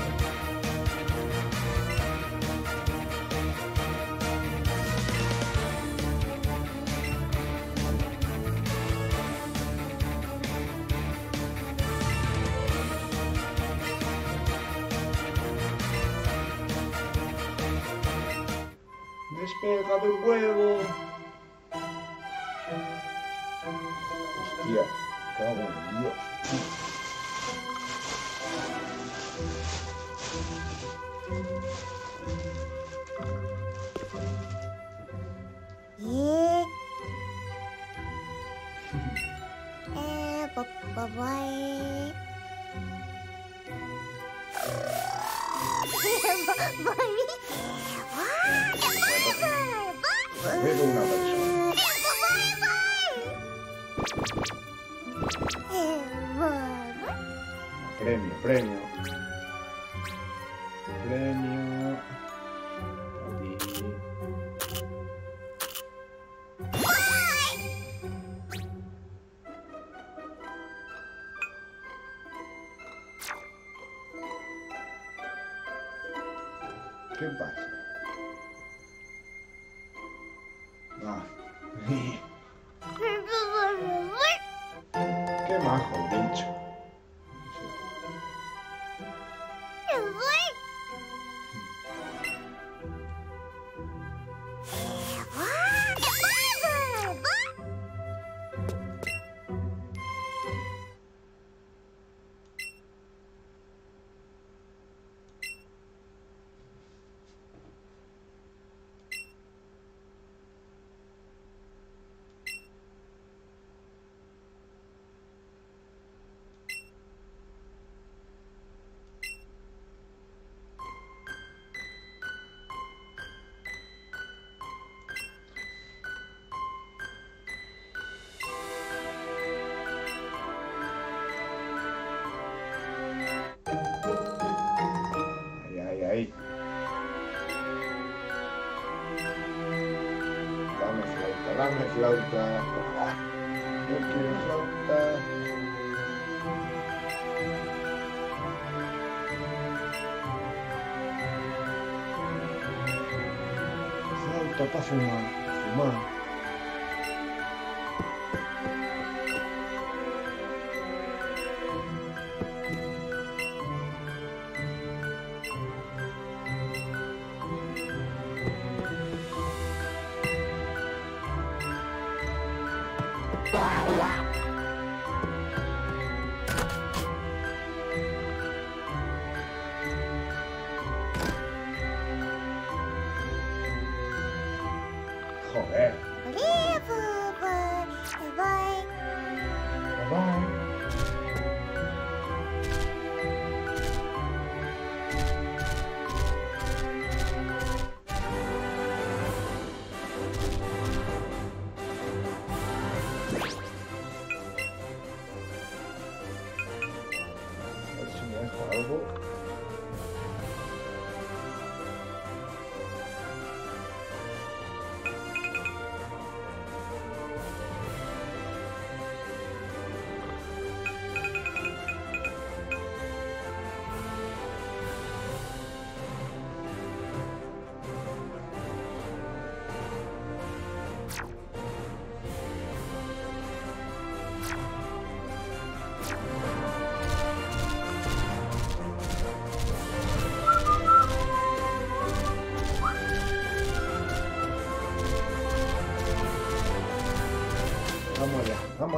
flauta, No quiero flauta. Flauta para fumar.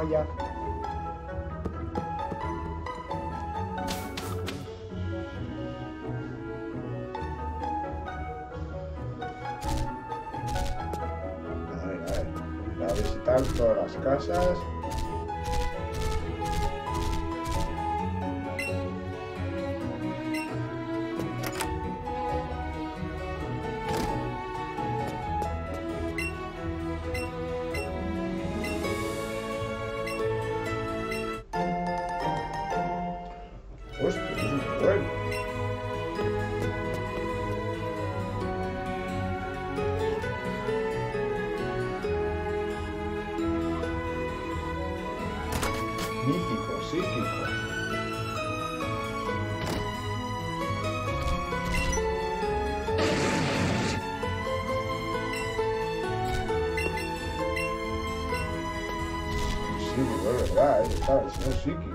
A ver, a ver. Voy a visitar todas las casas. starts. No, she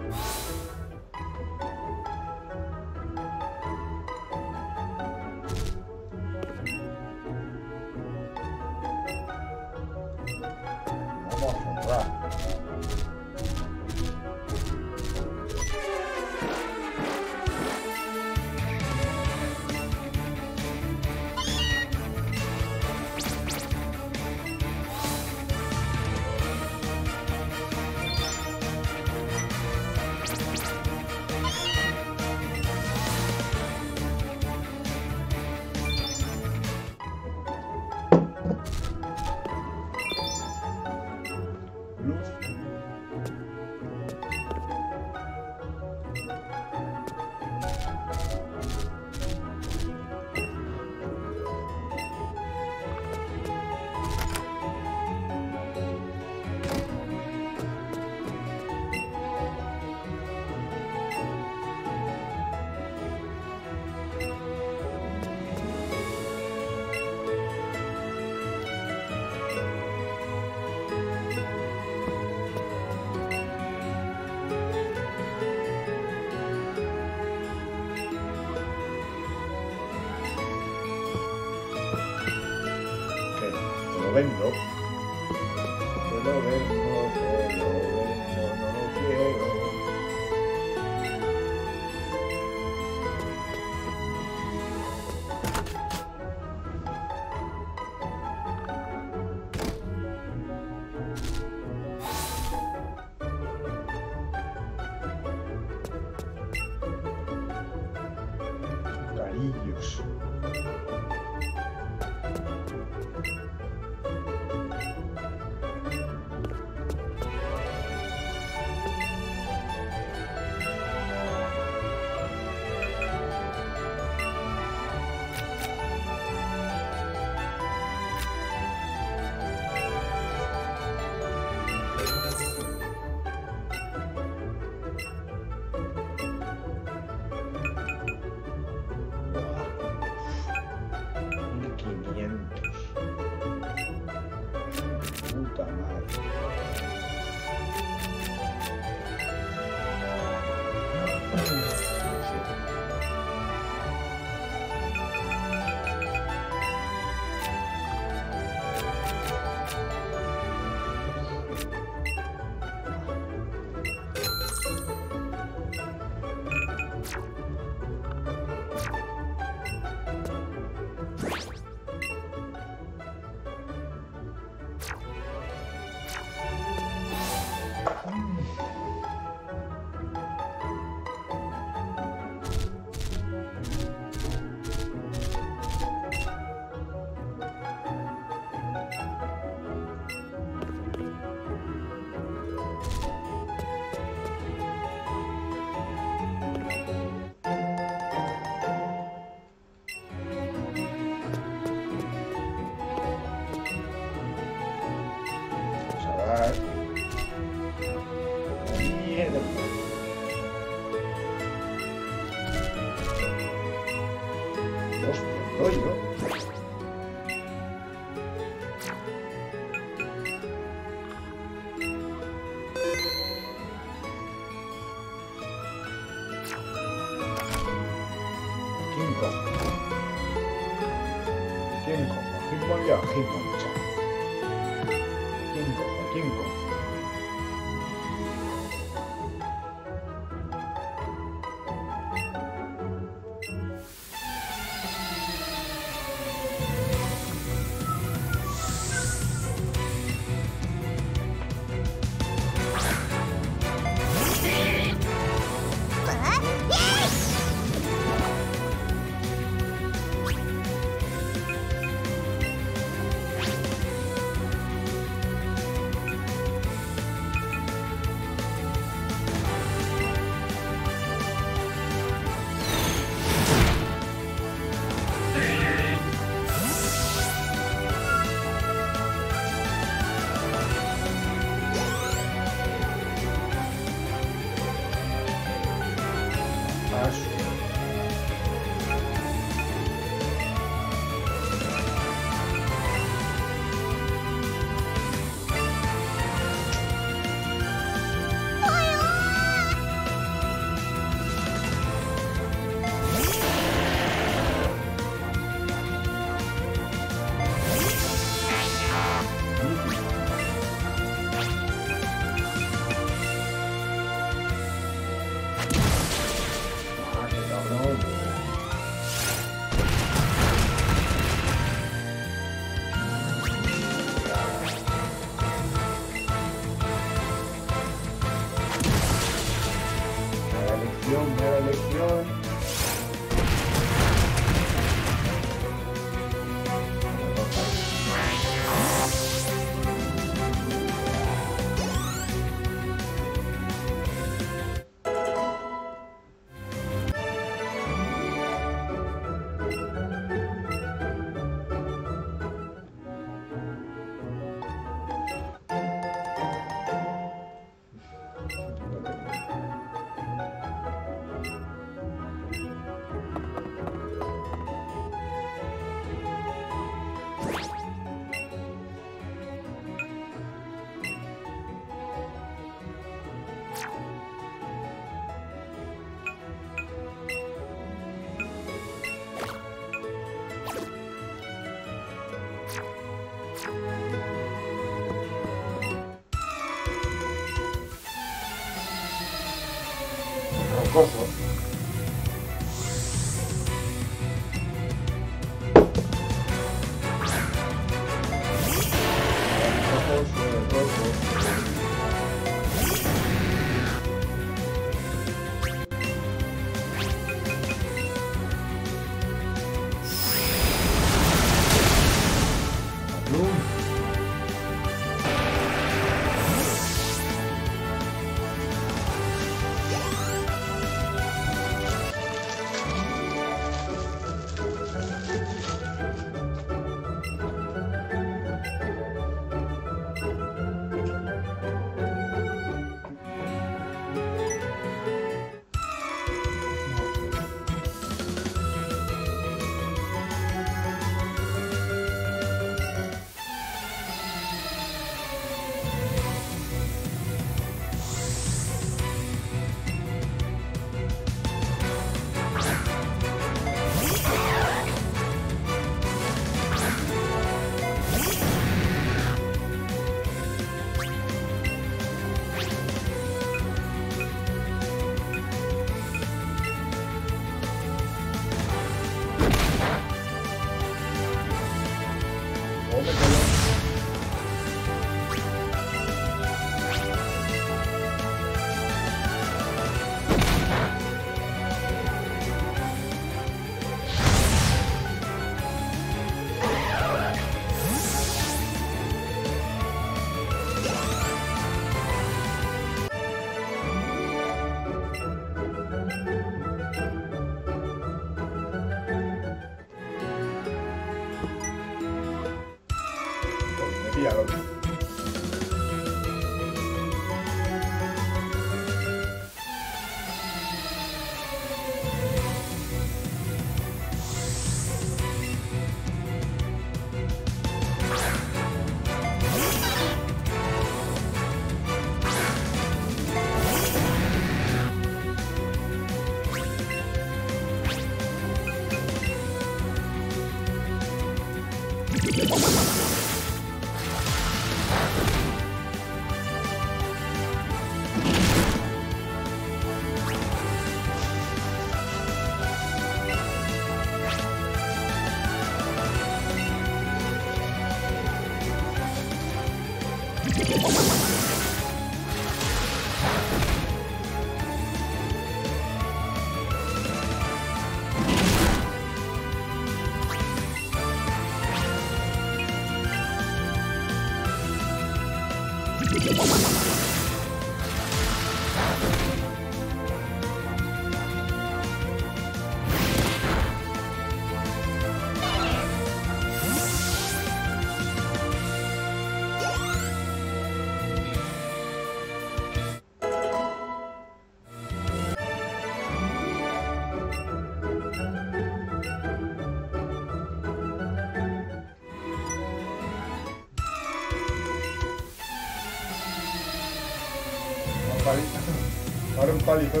qualifier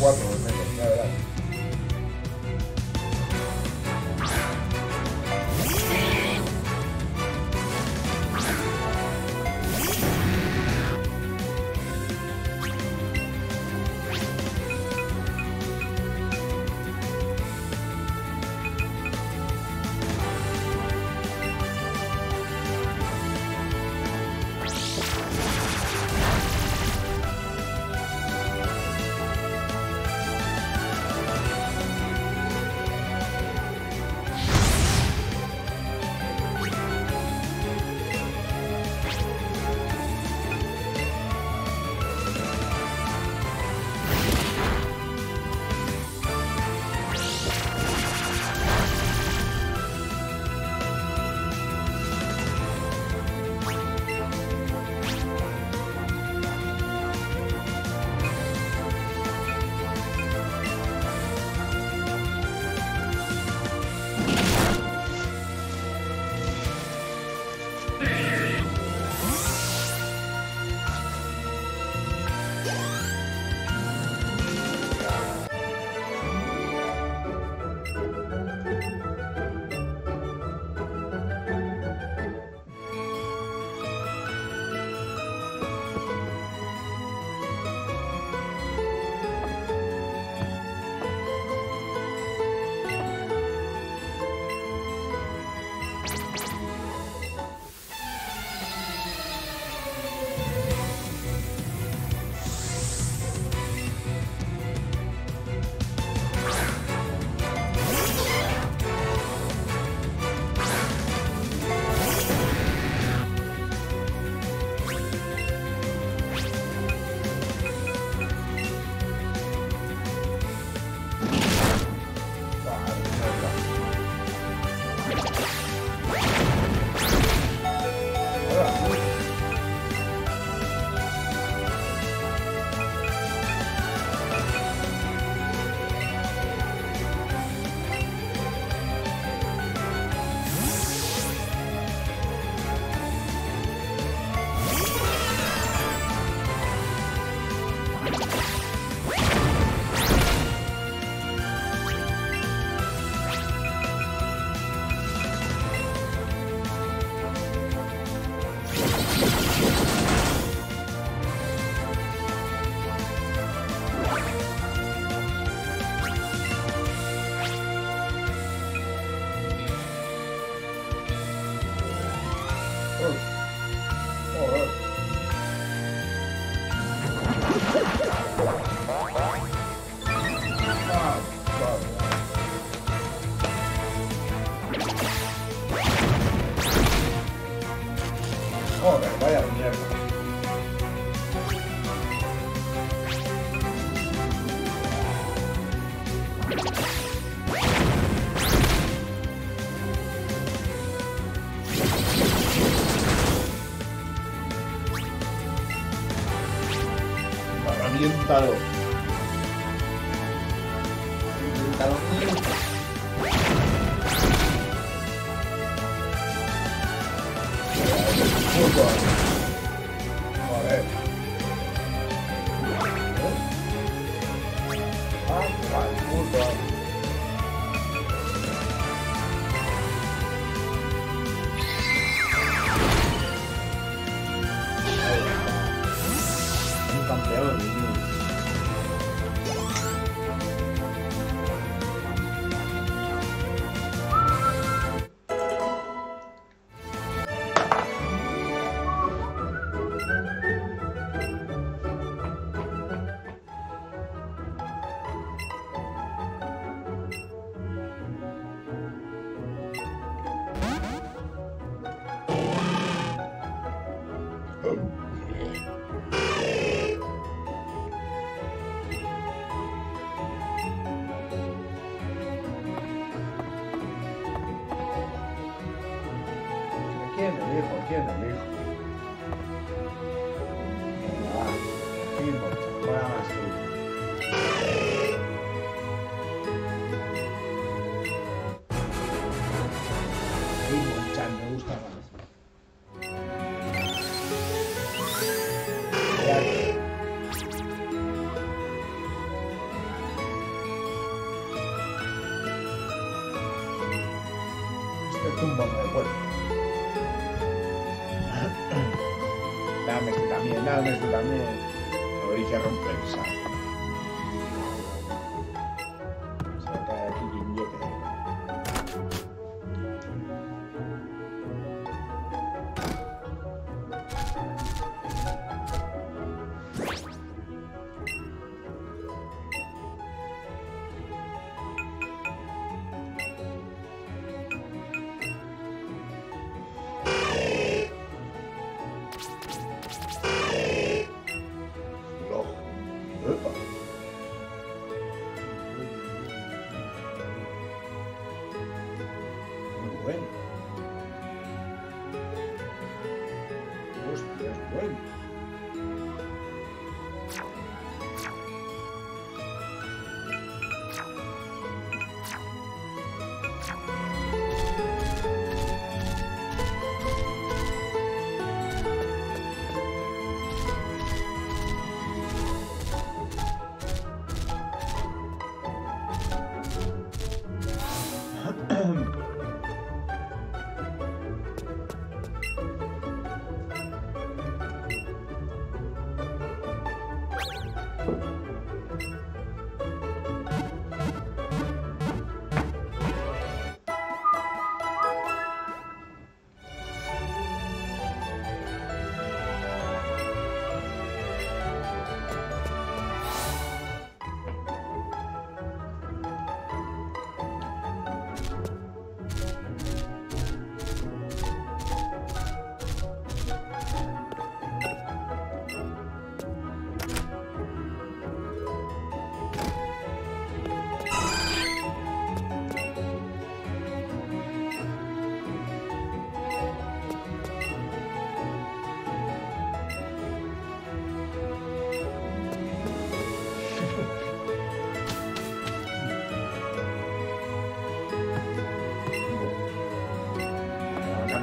4那那是咱们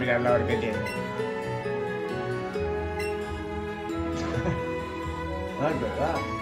mirar la hora que tiene. ah, es verdad.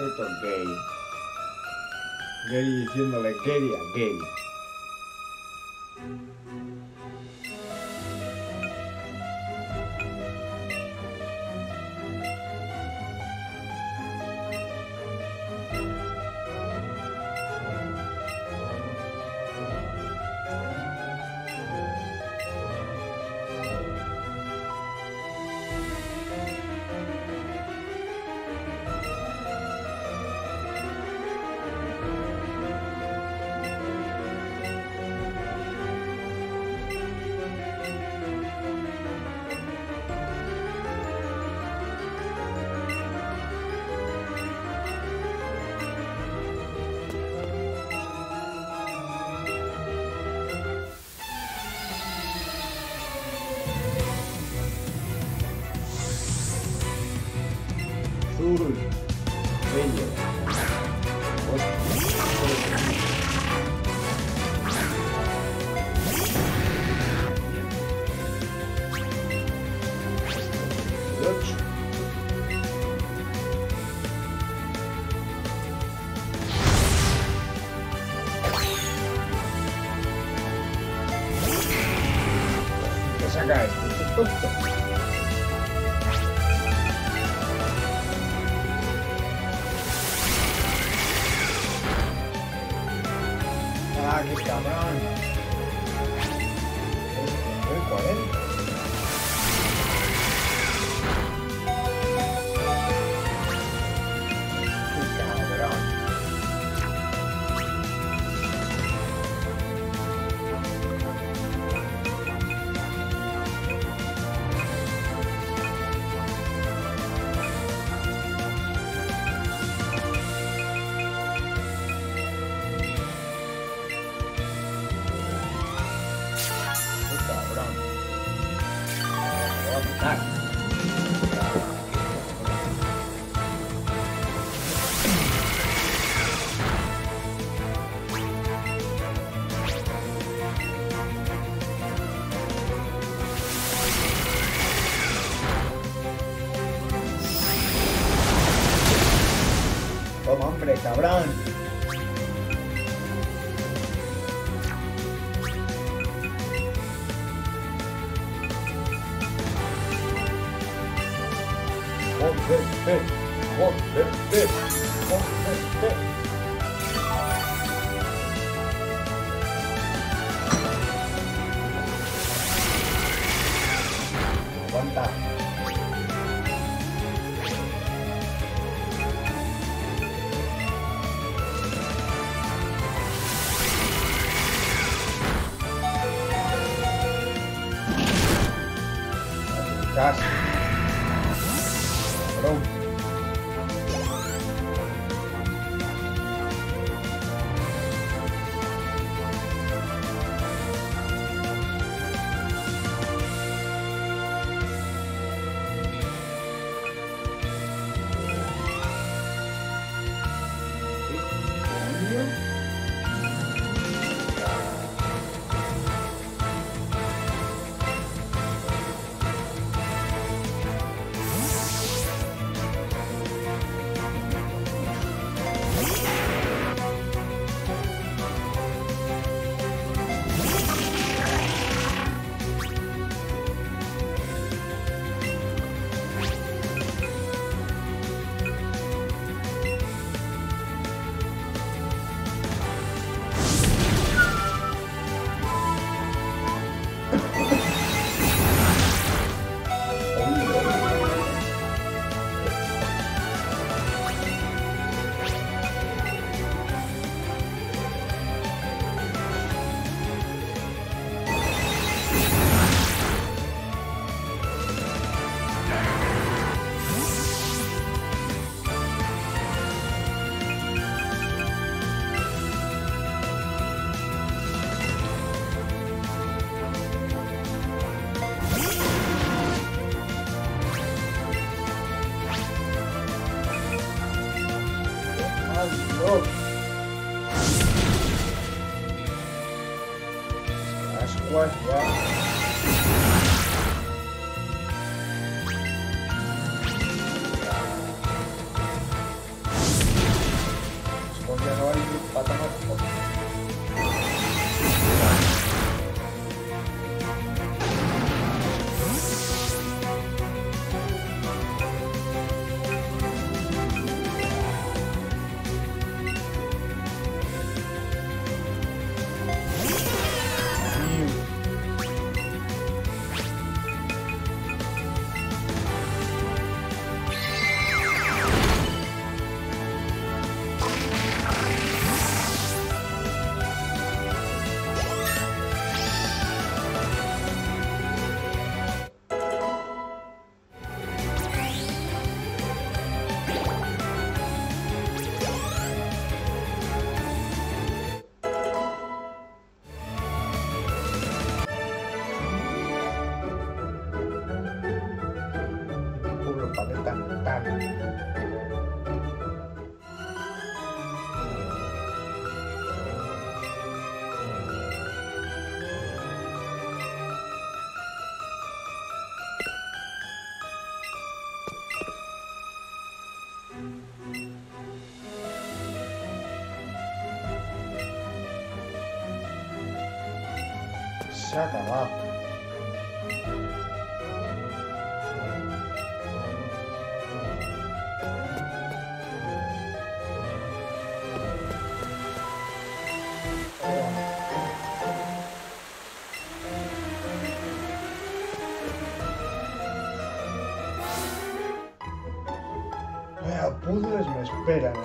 Esto gay. Gay diciéndole gay a gay. Toma, enxerga lá. É a pulgas, espera, né?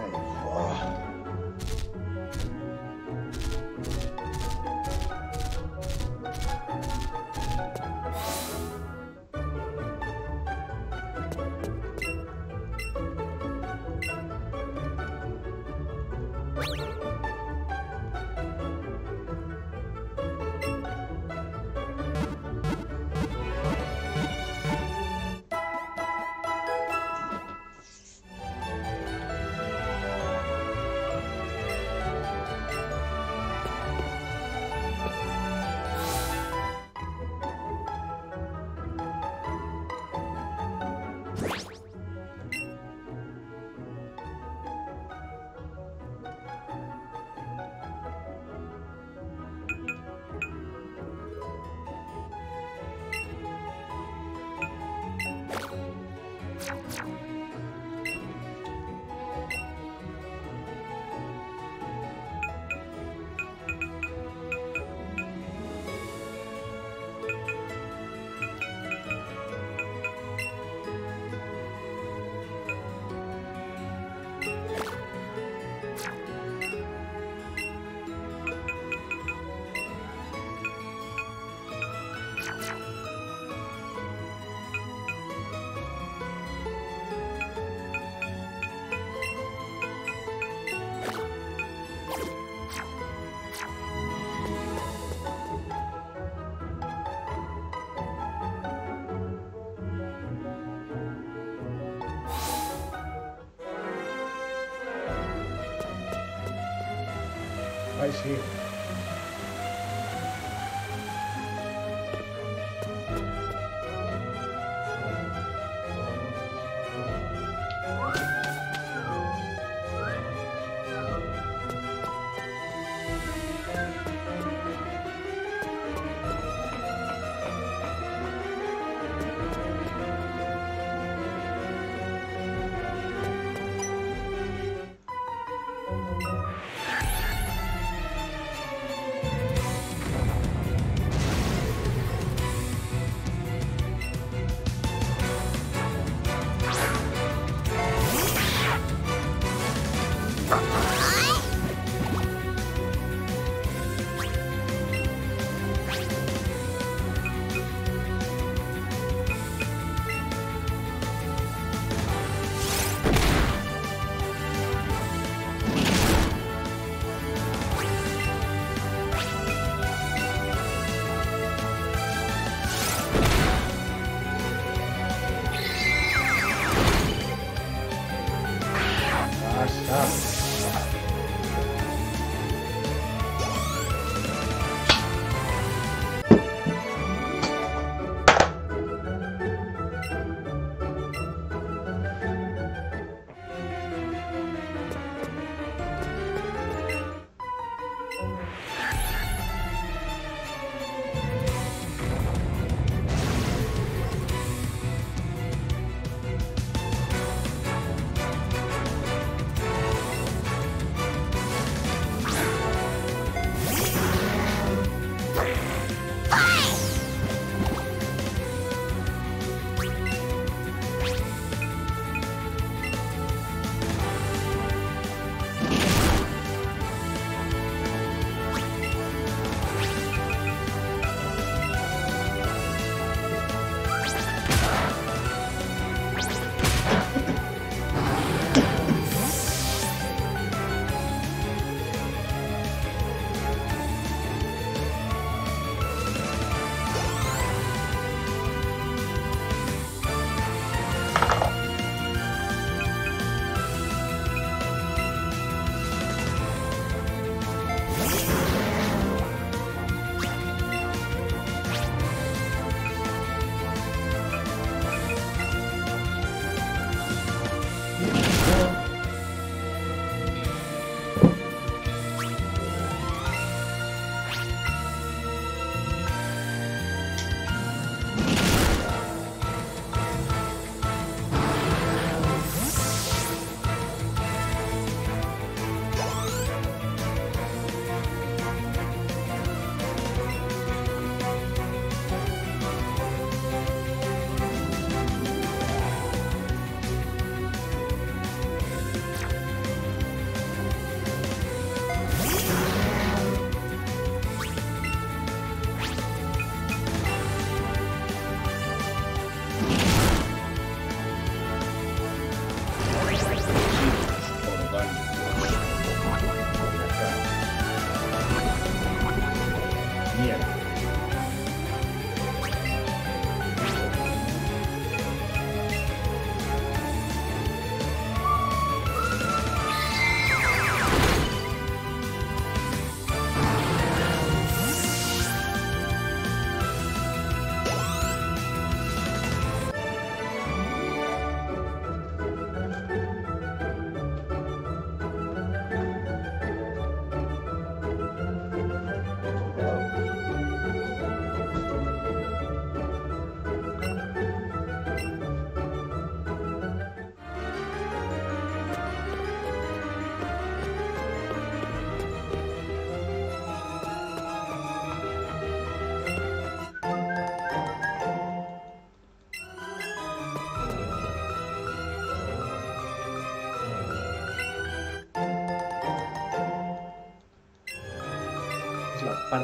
here.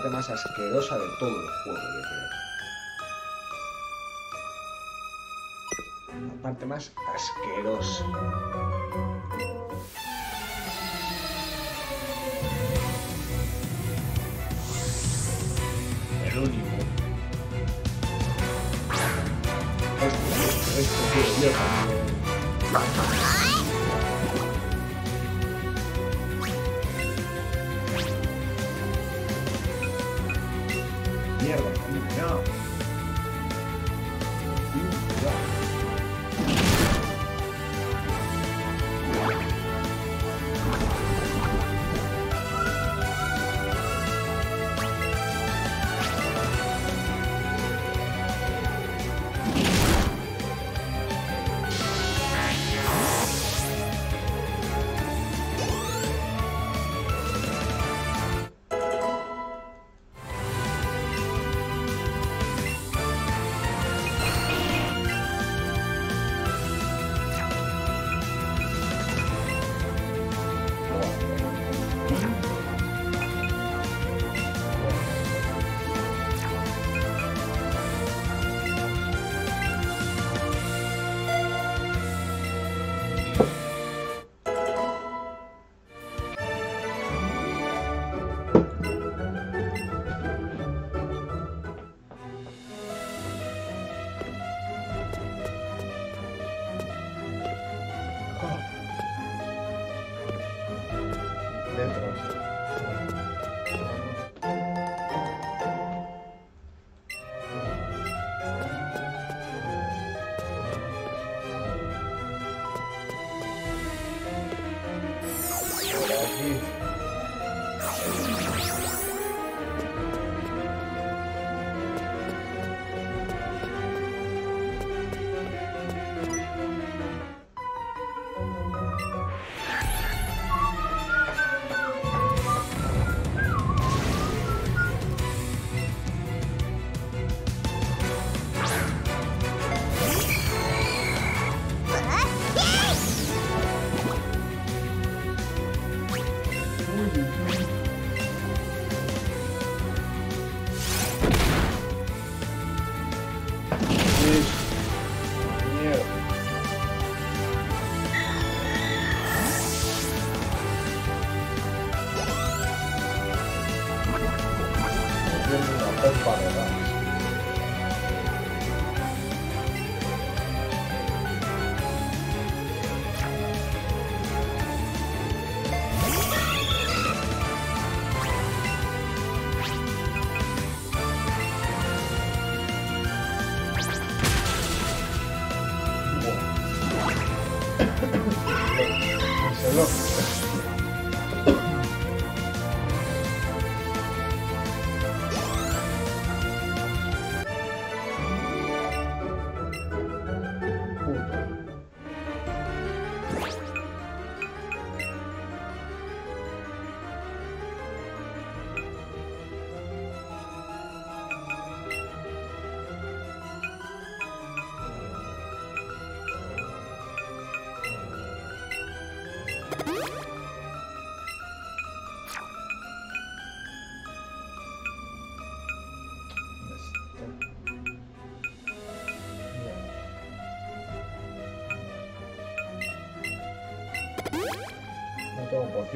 Parte más asquerosa de todo el juego, yo creo. La parte más asquerosa.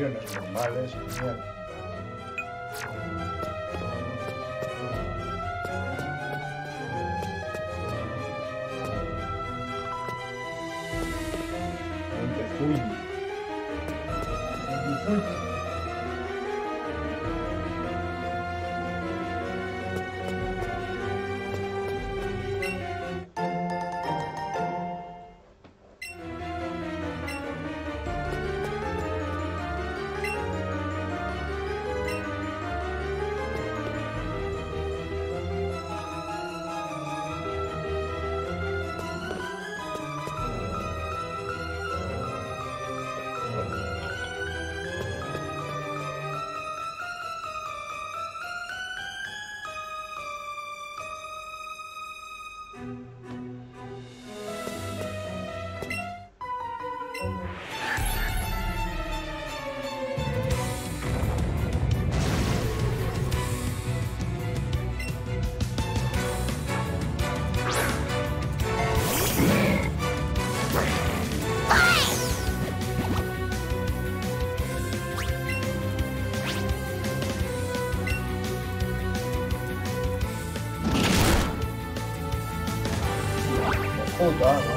Normales. God.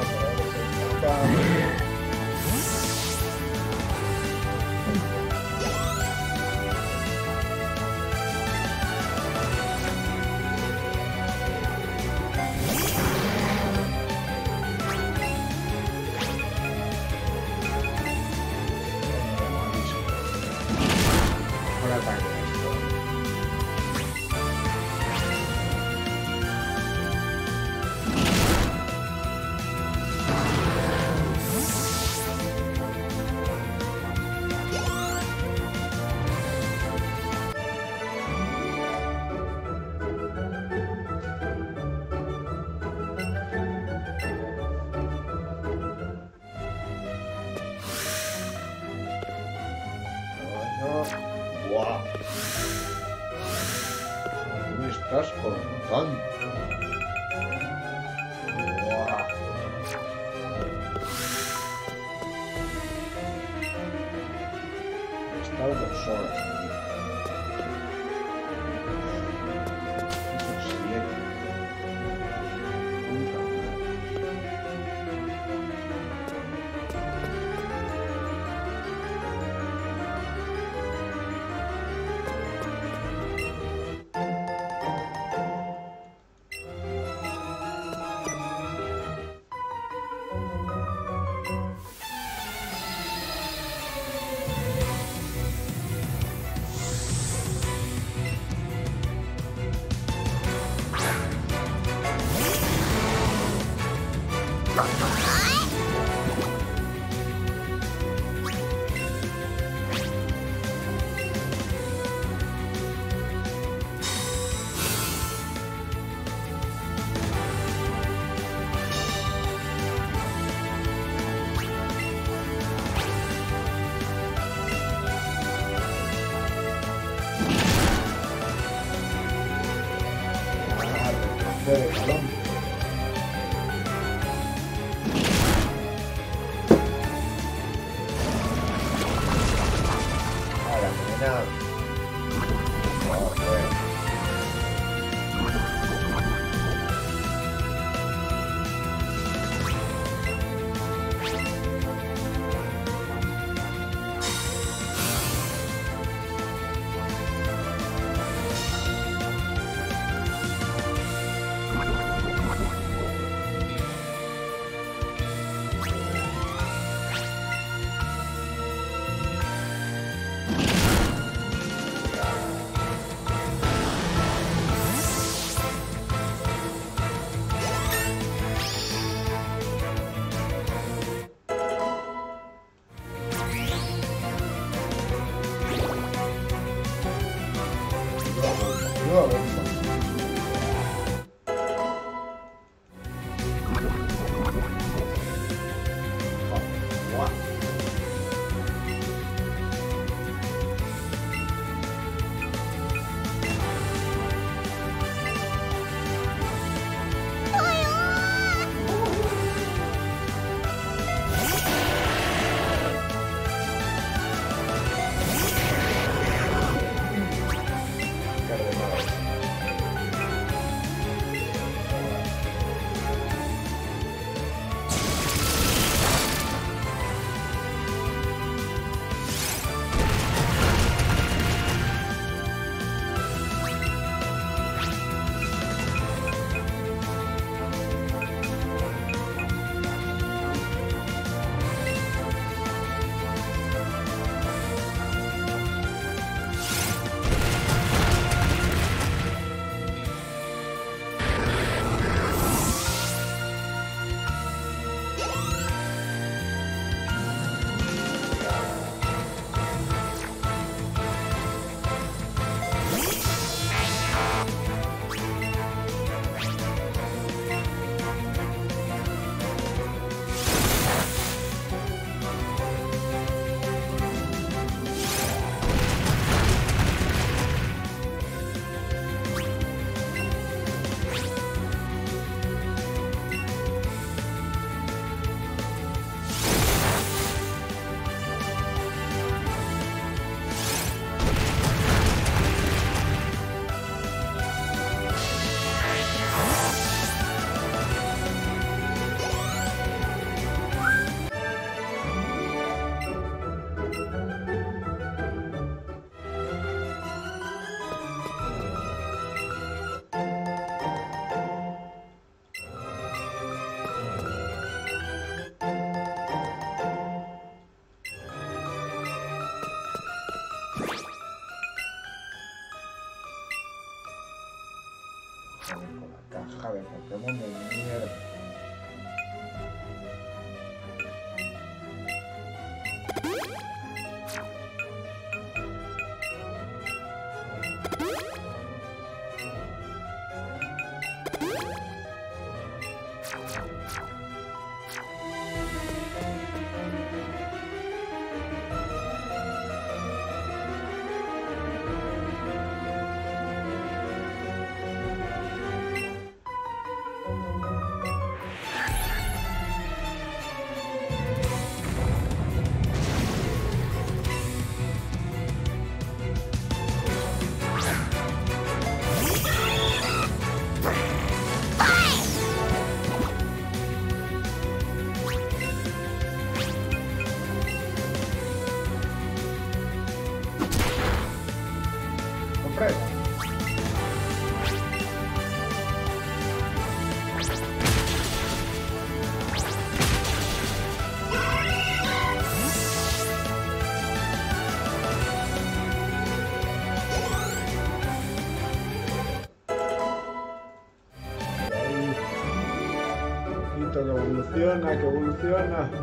Evoluciona, que evoluciona.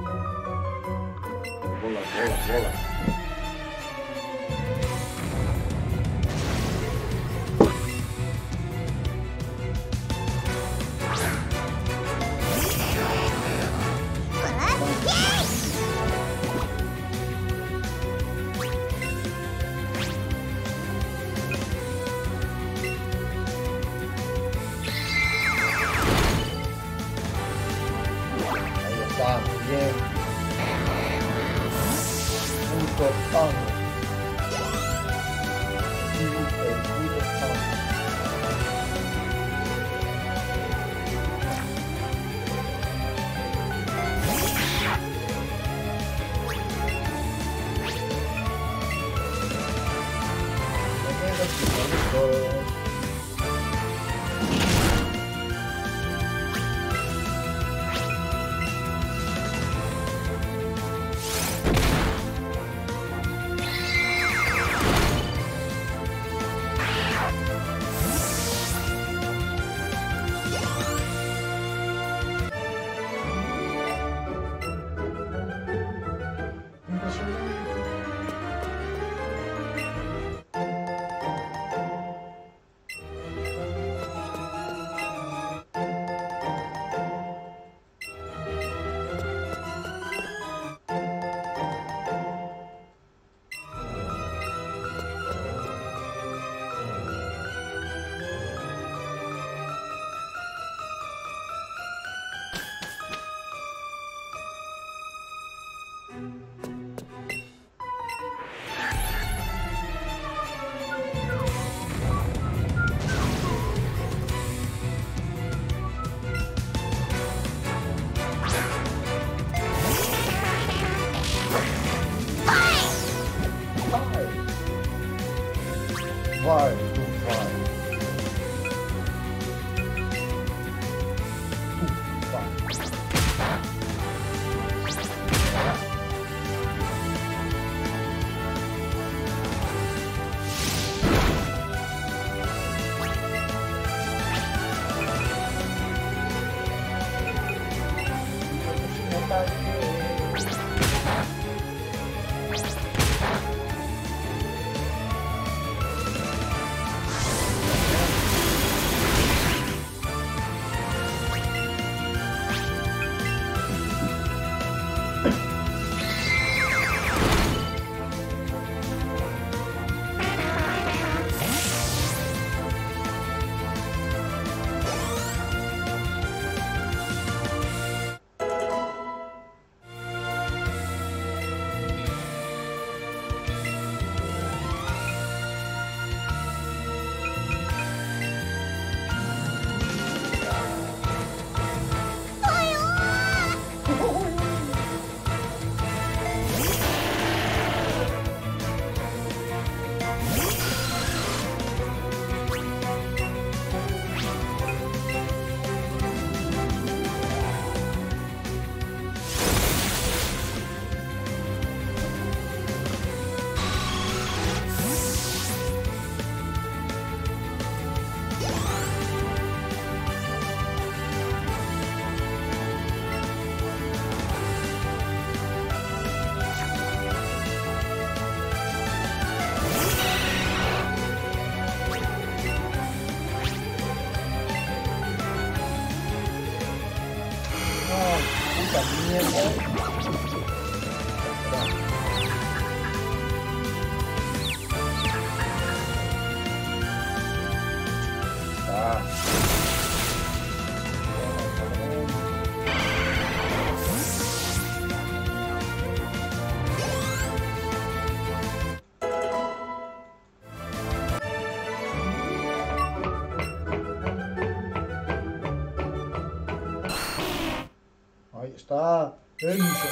É isso.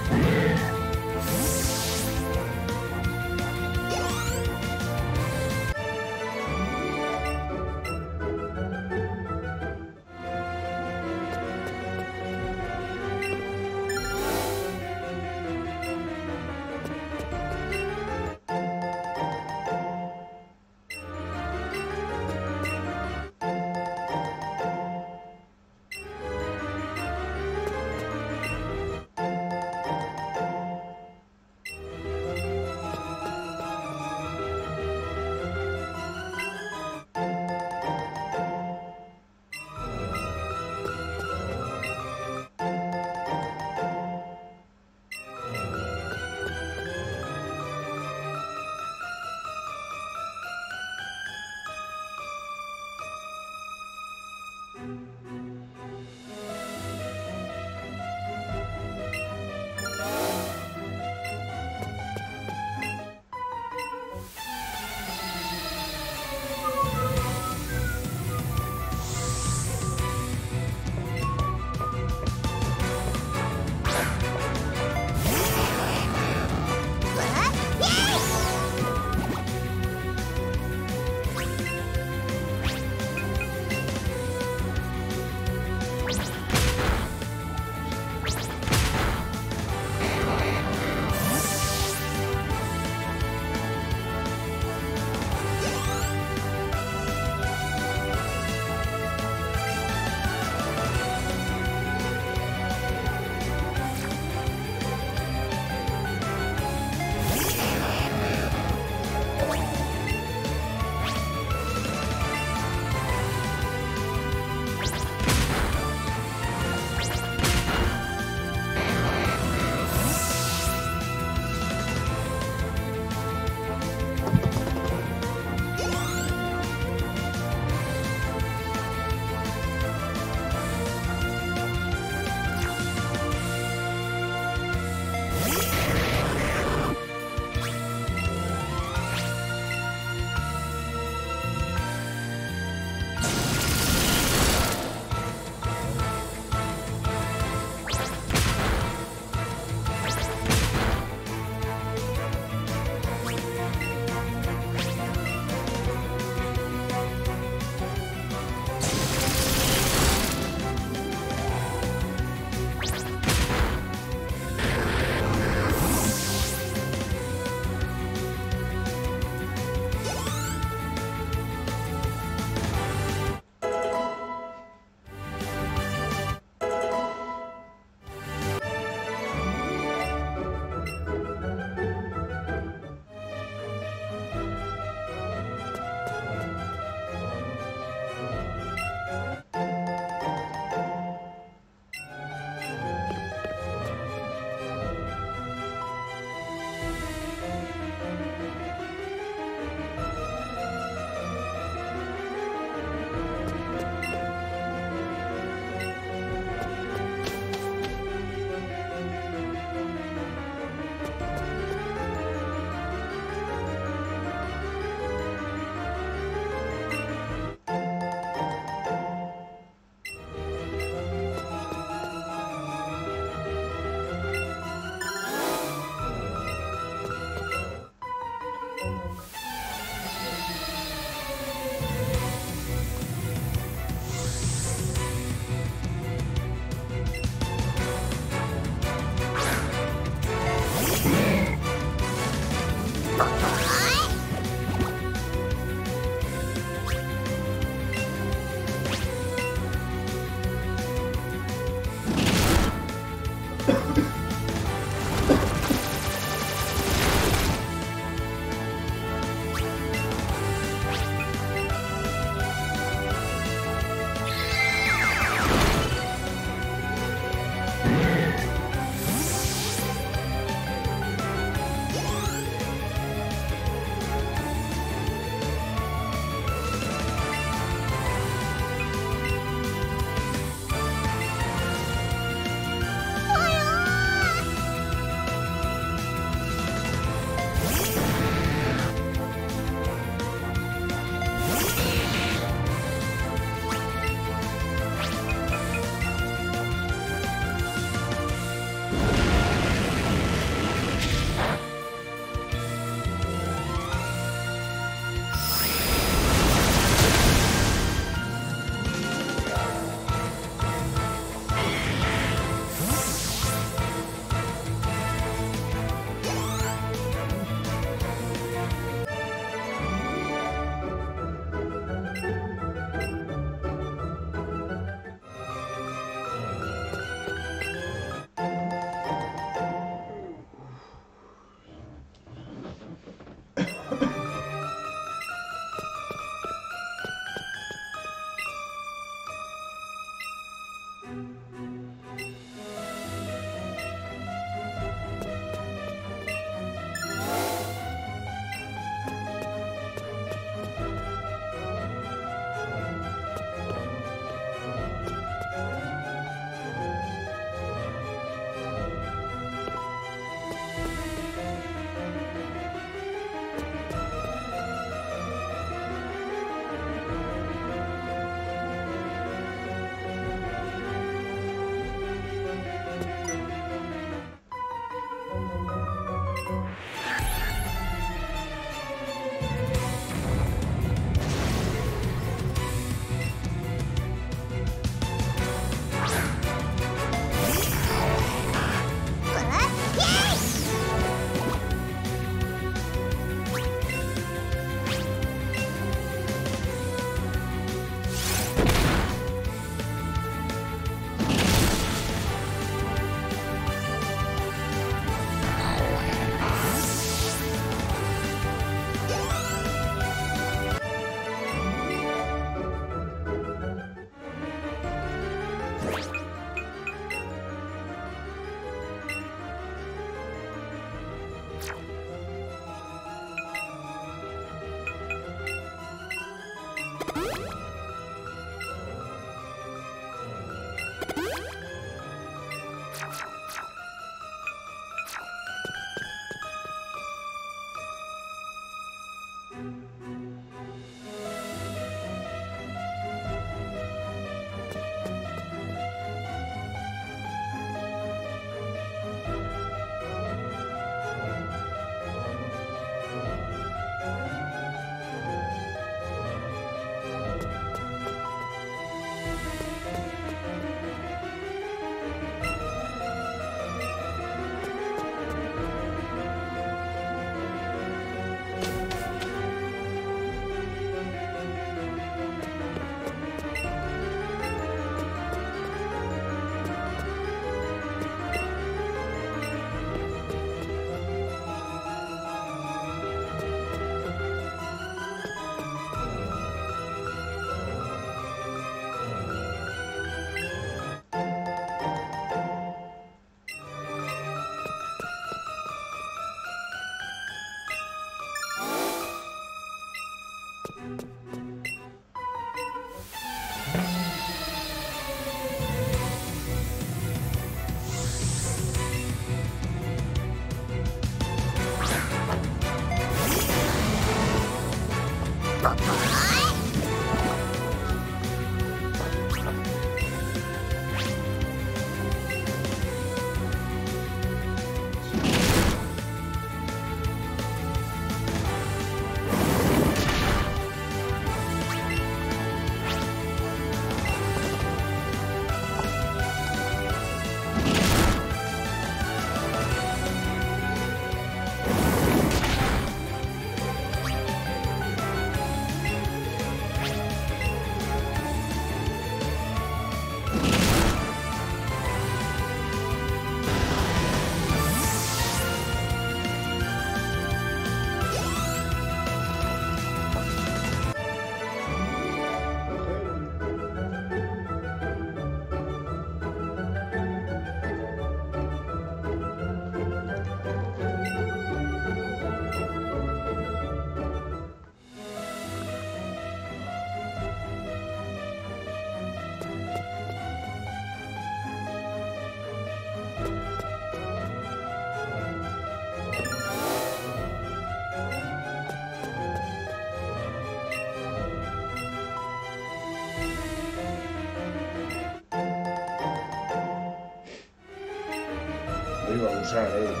Sorry.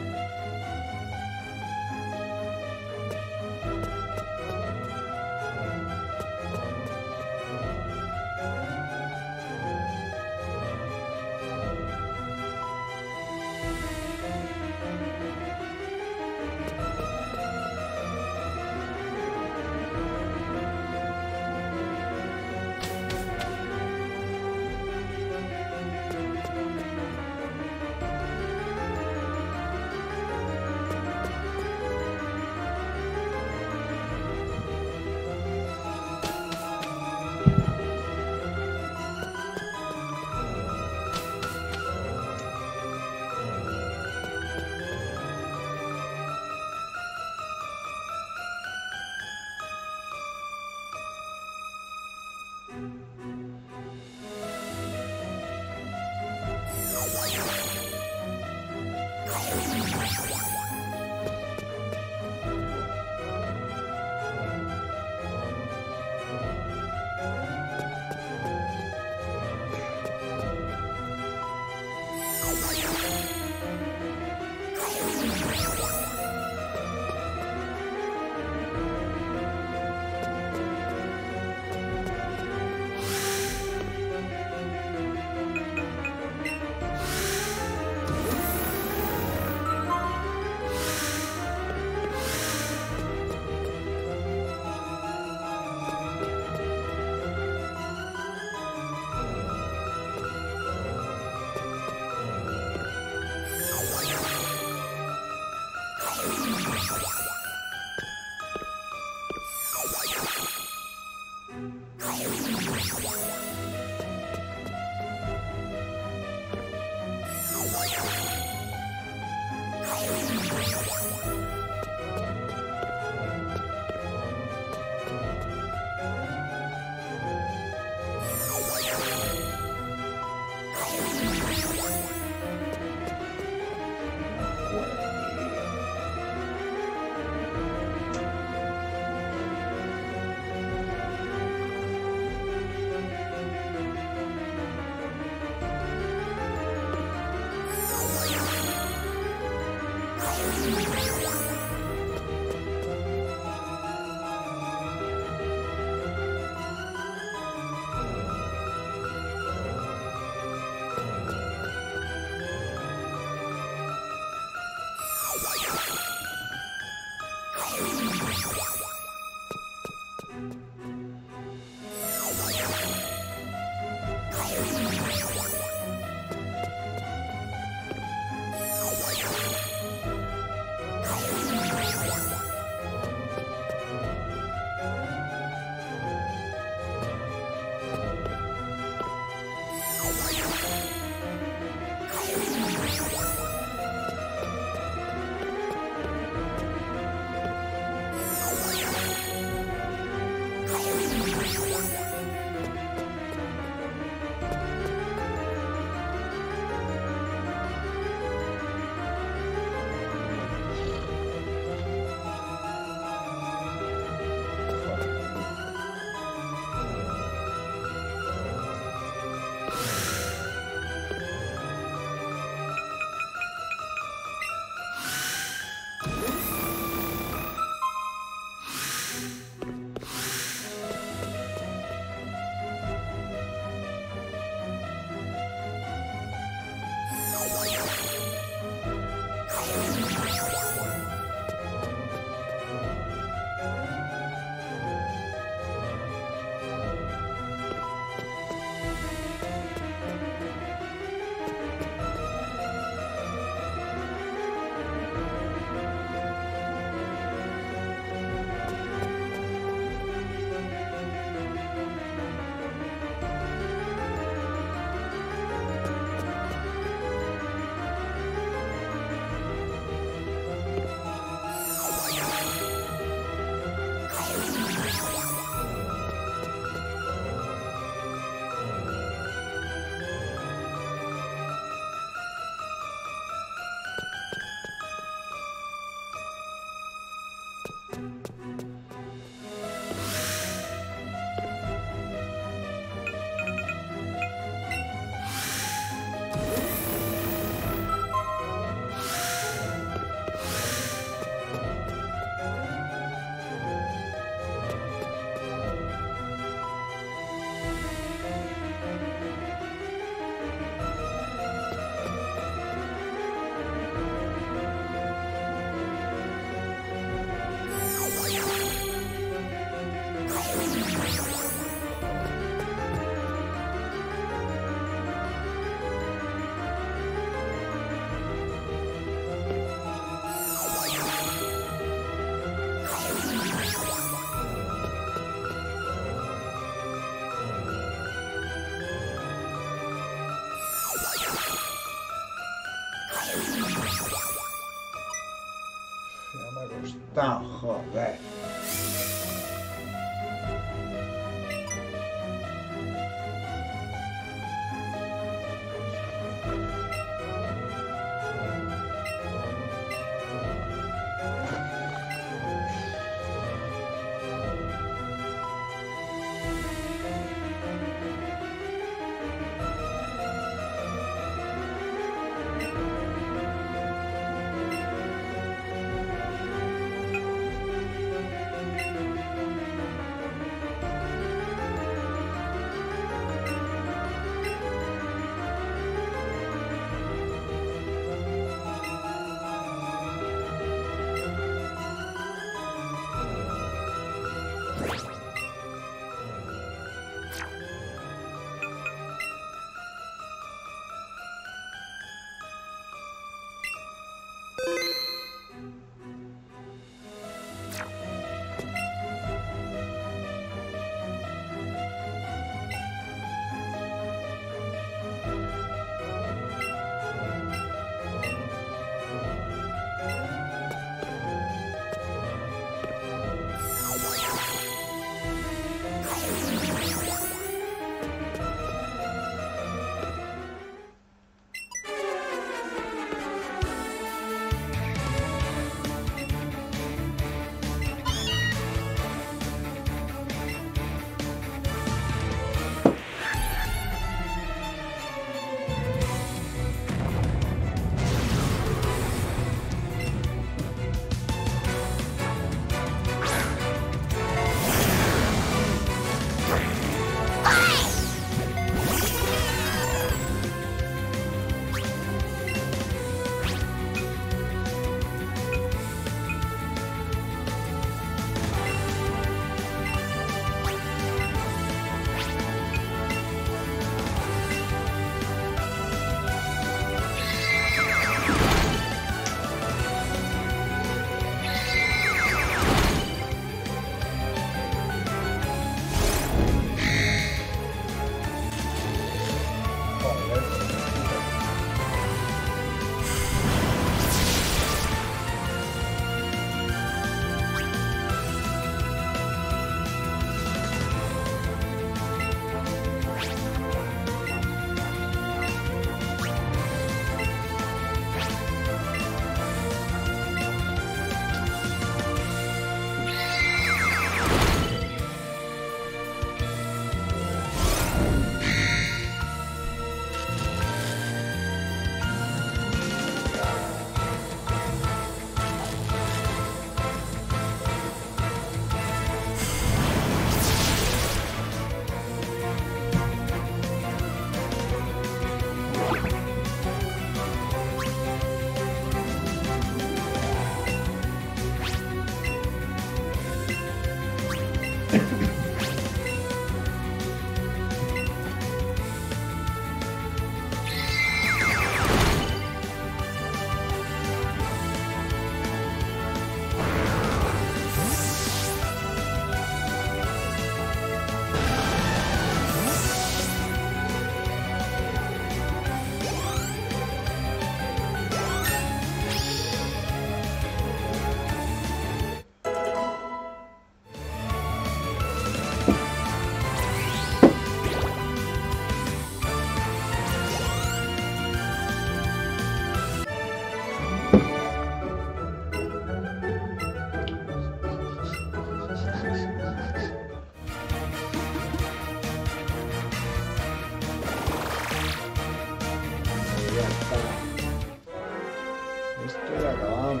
这是什么？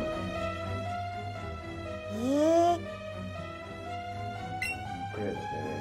嗯，对对。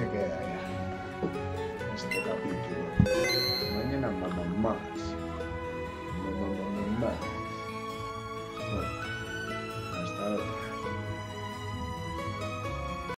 Again.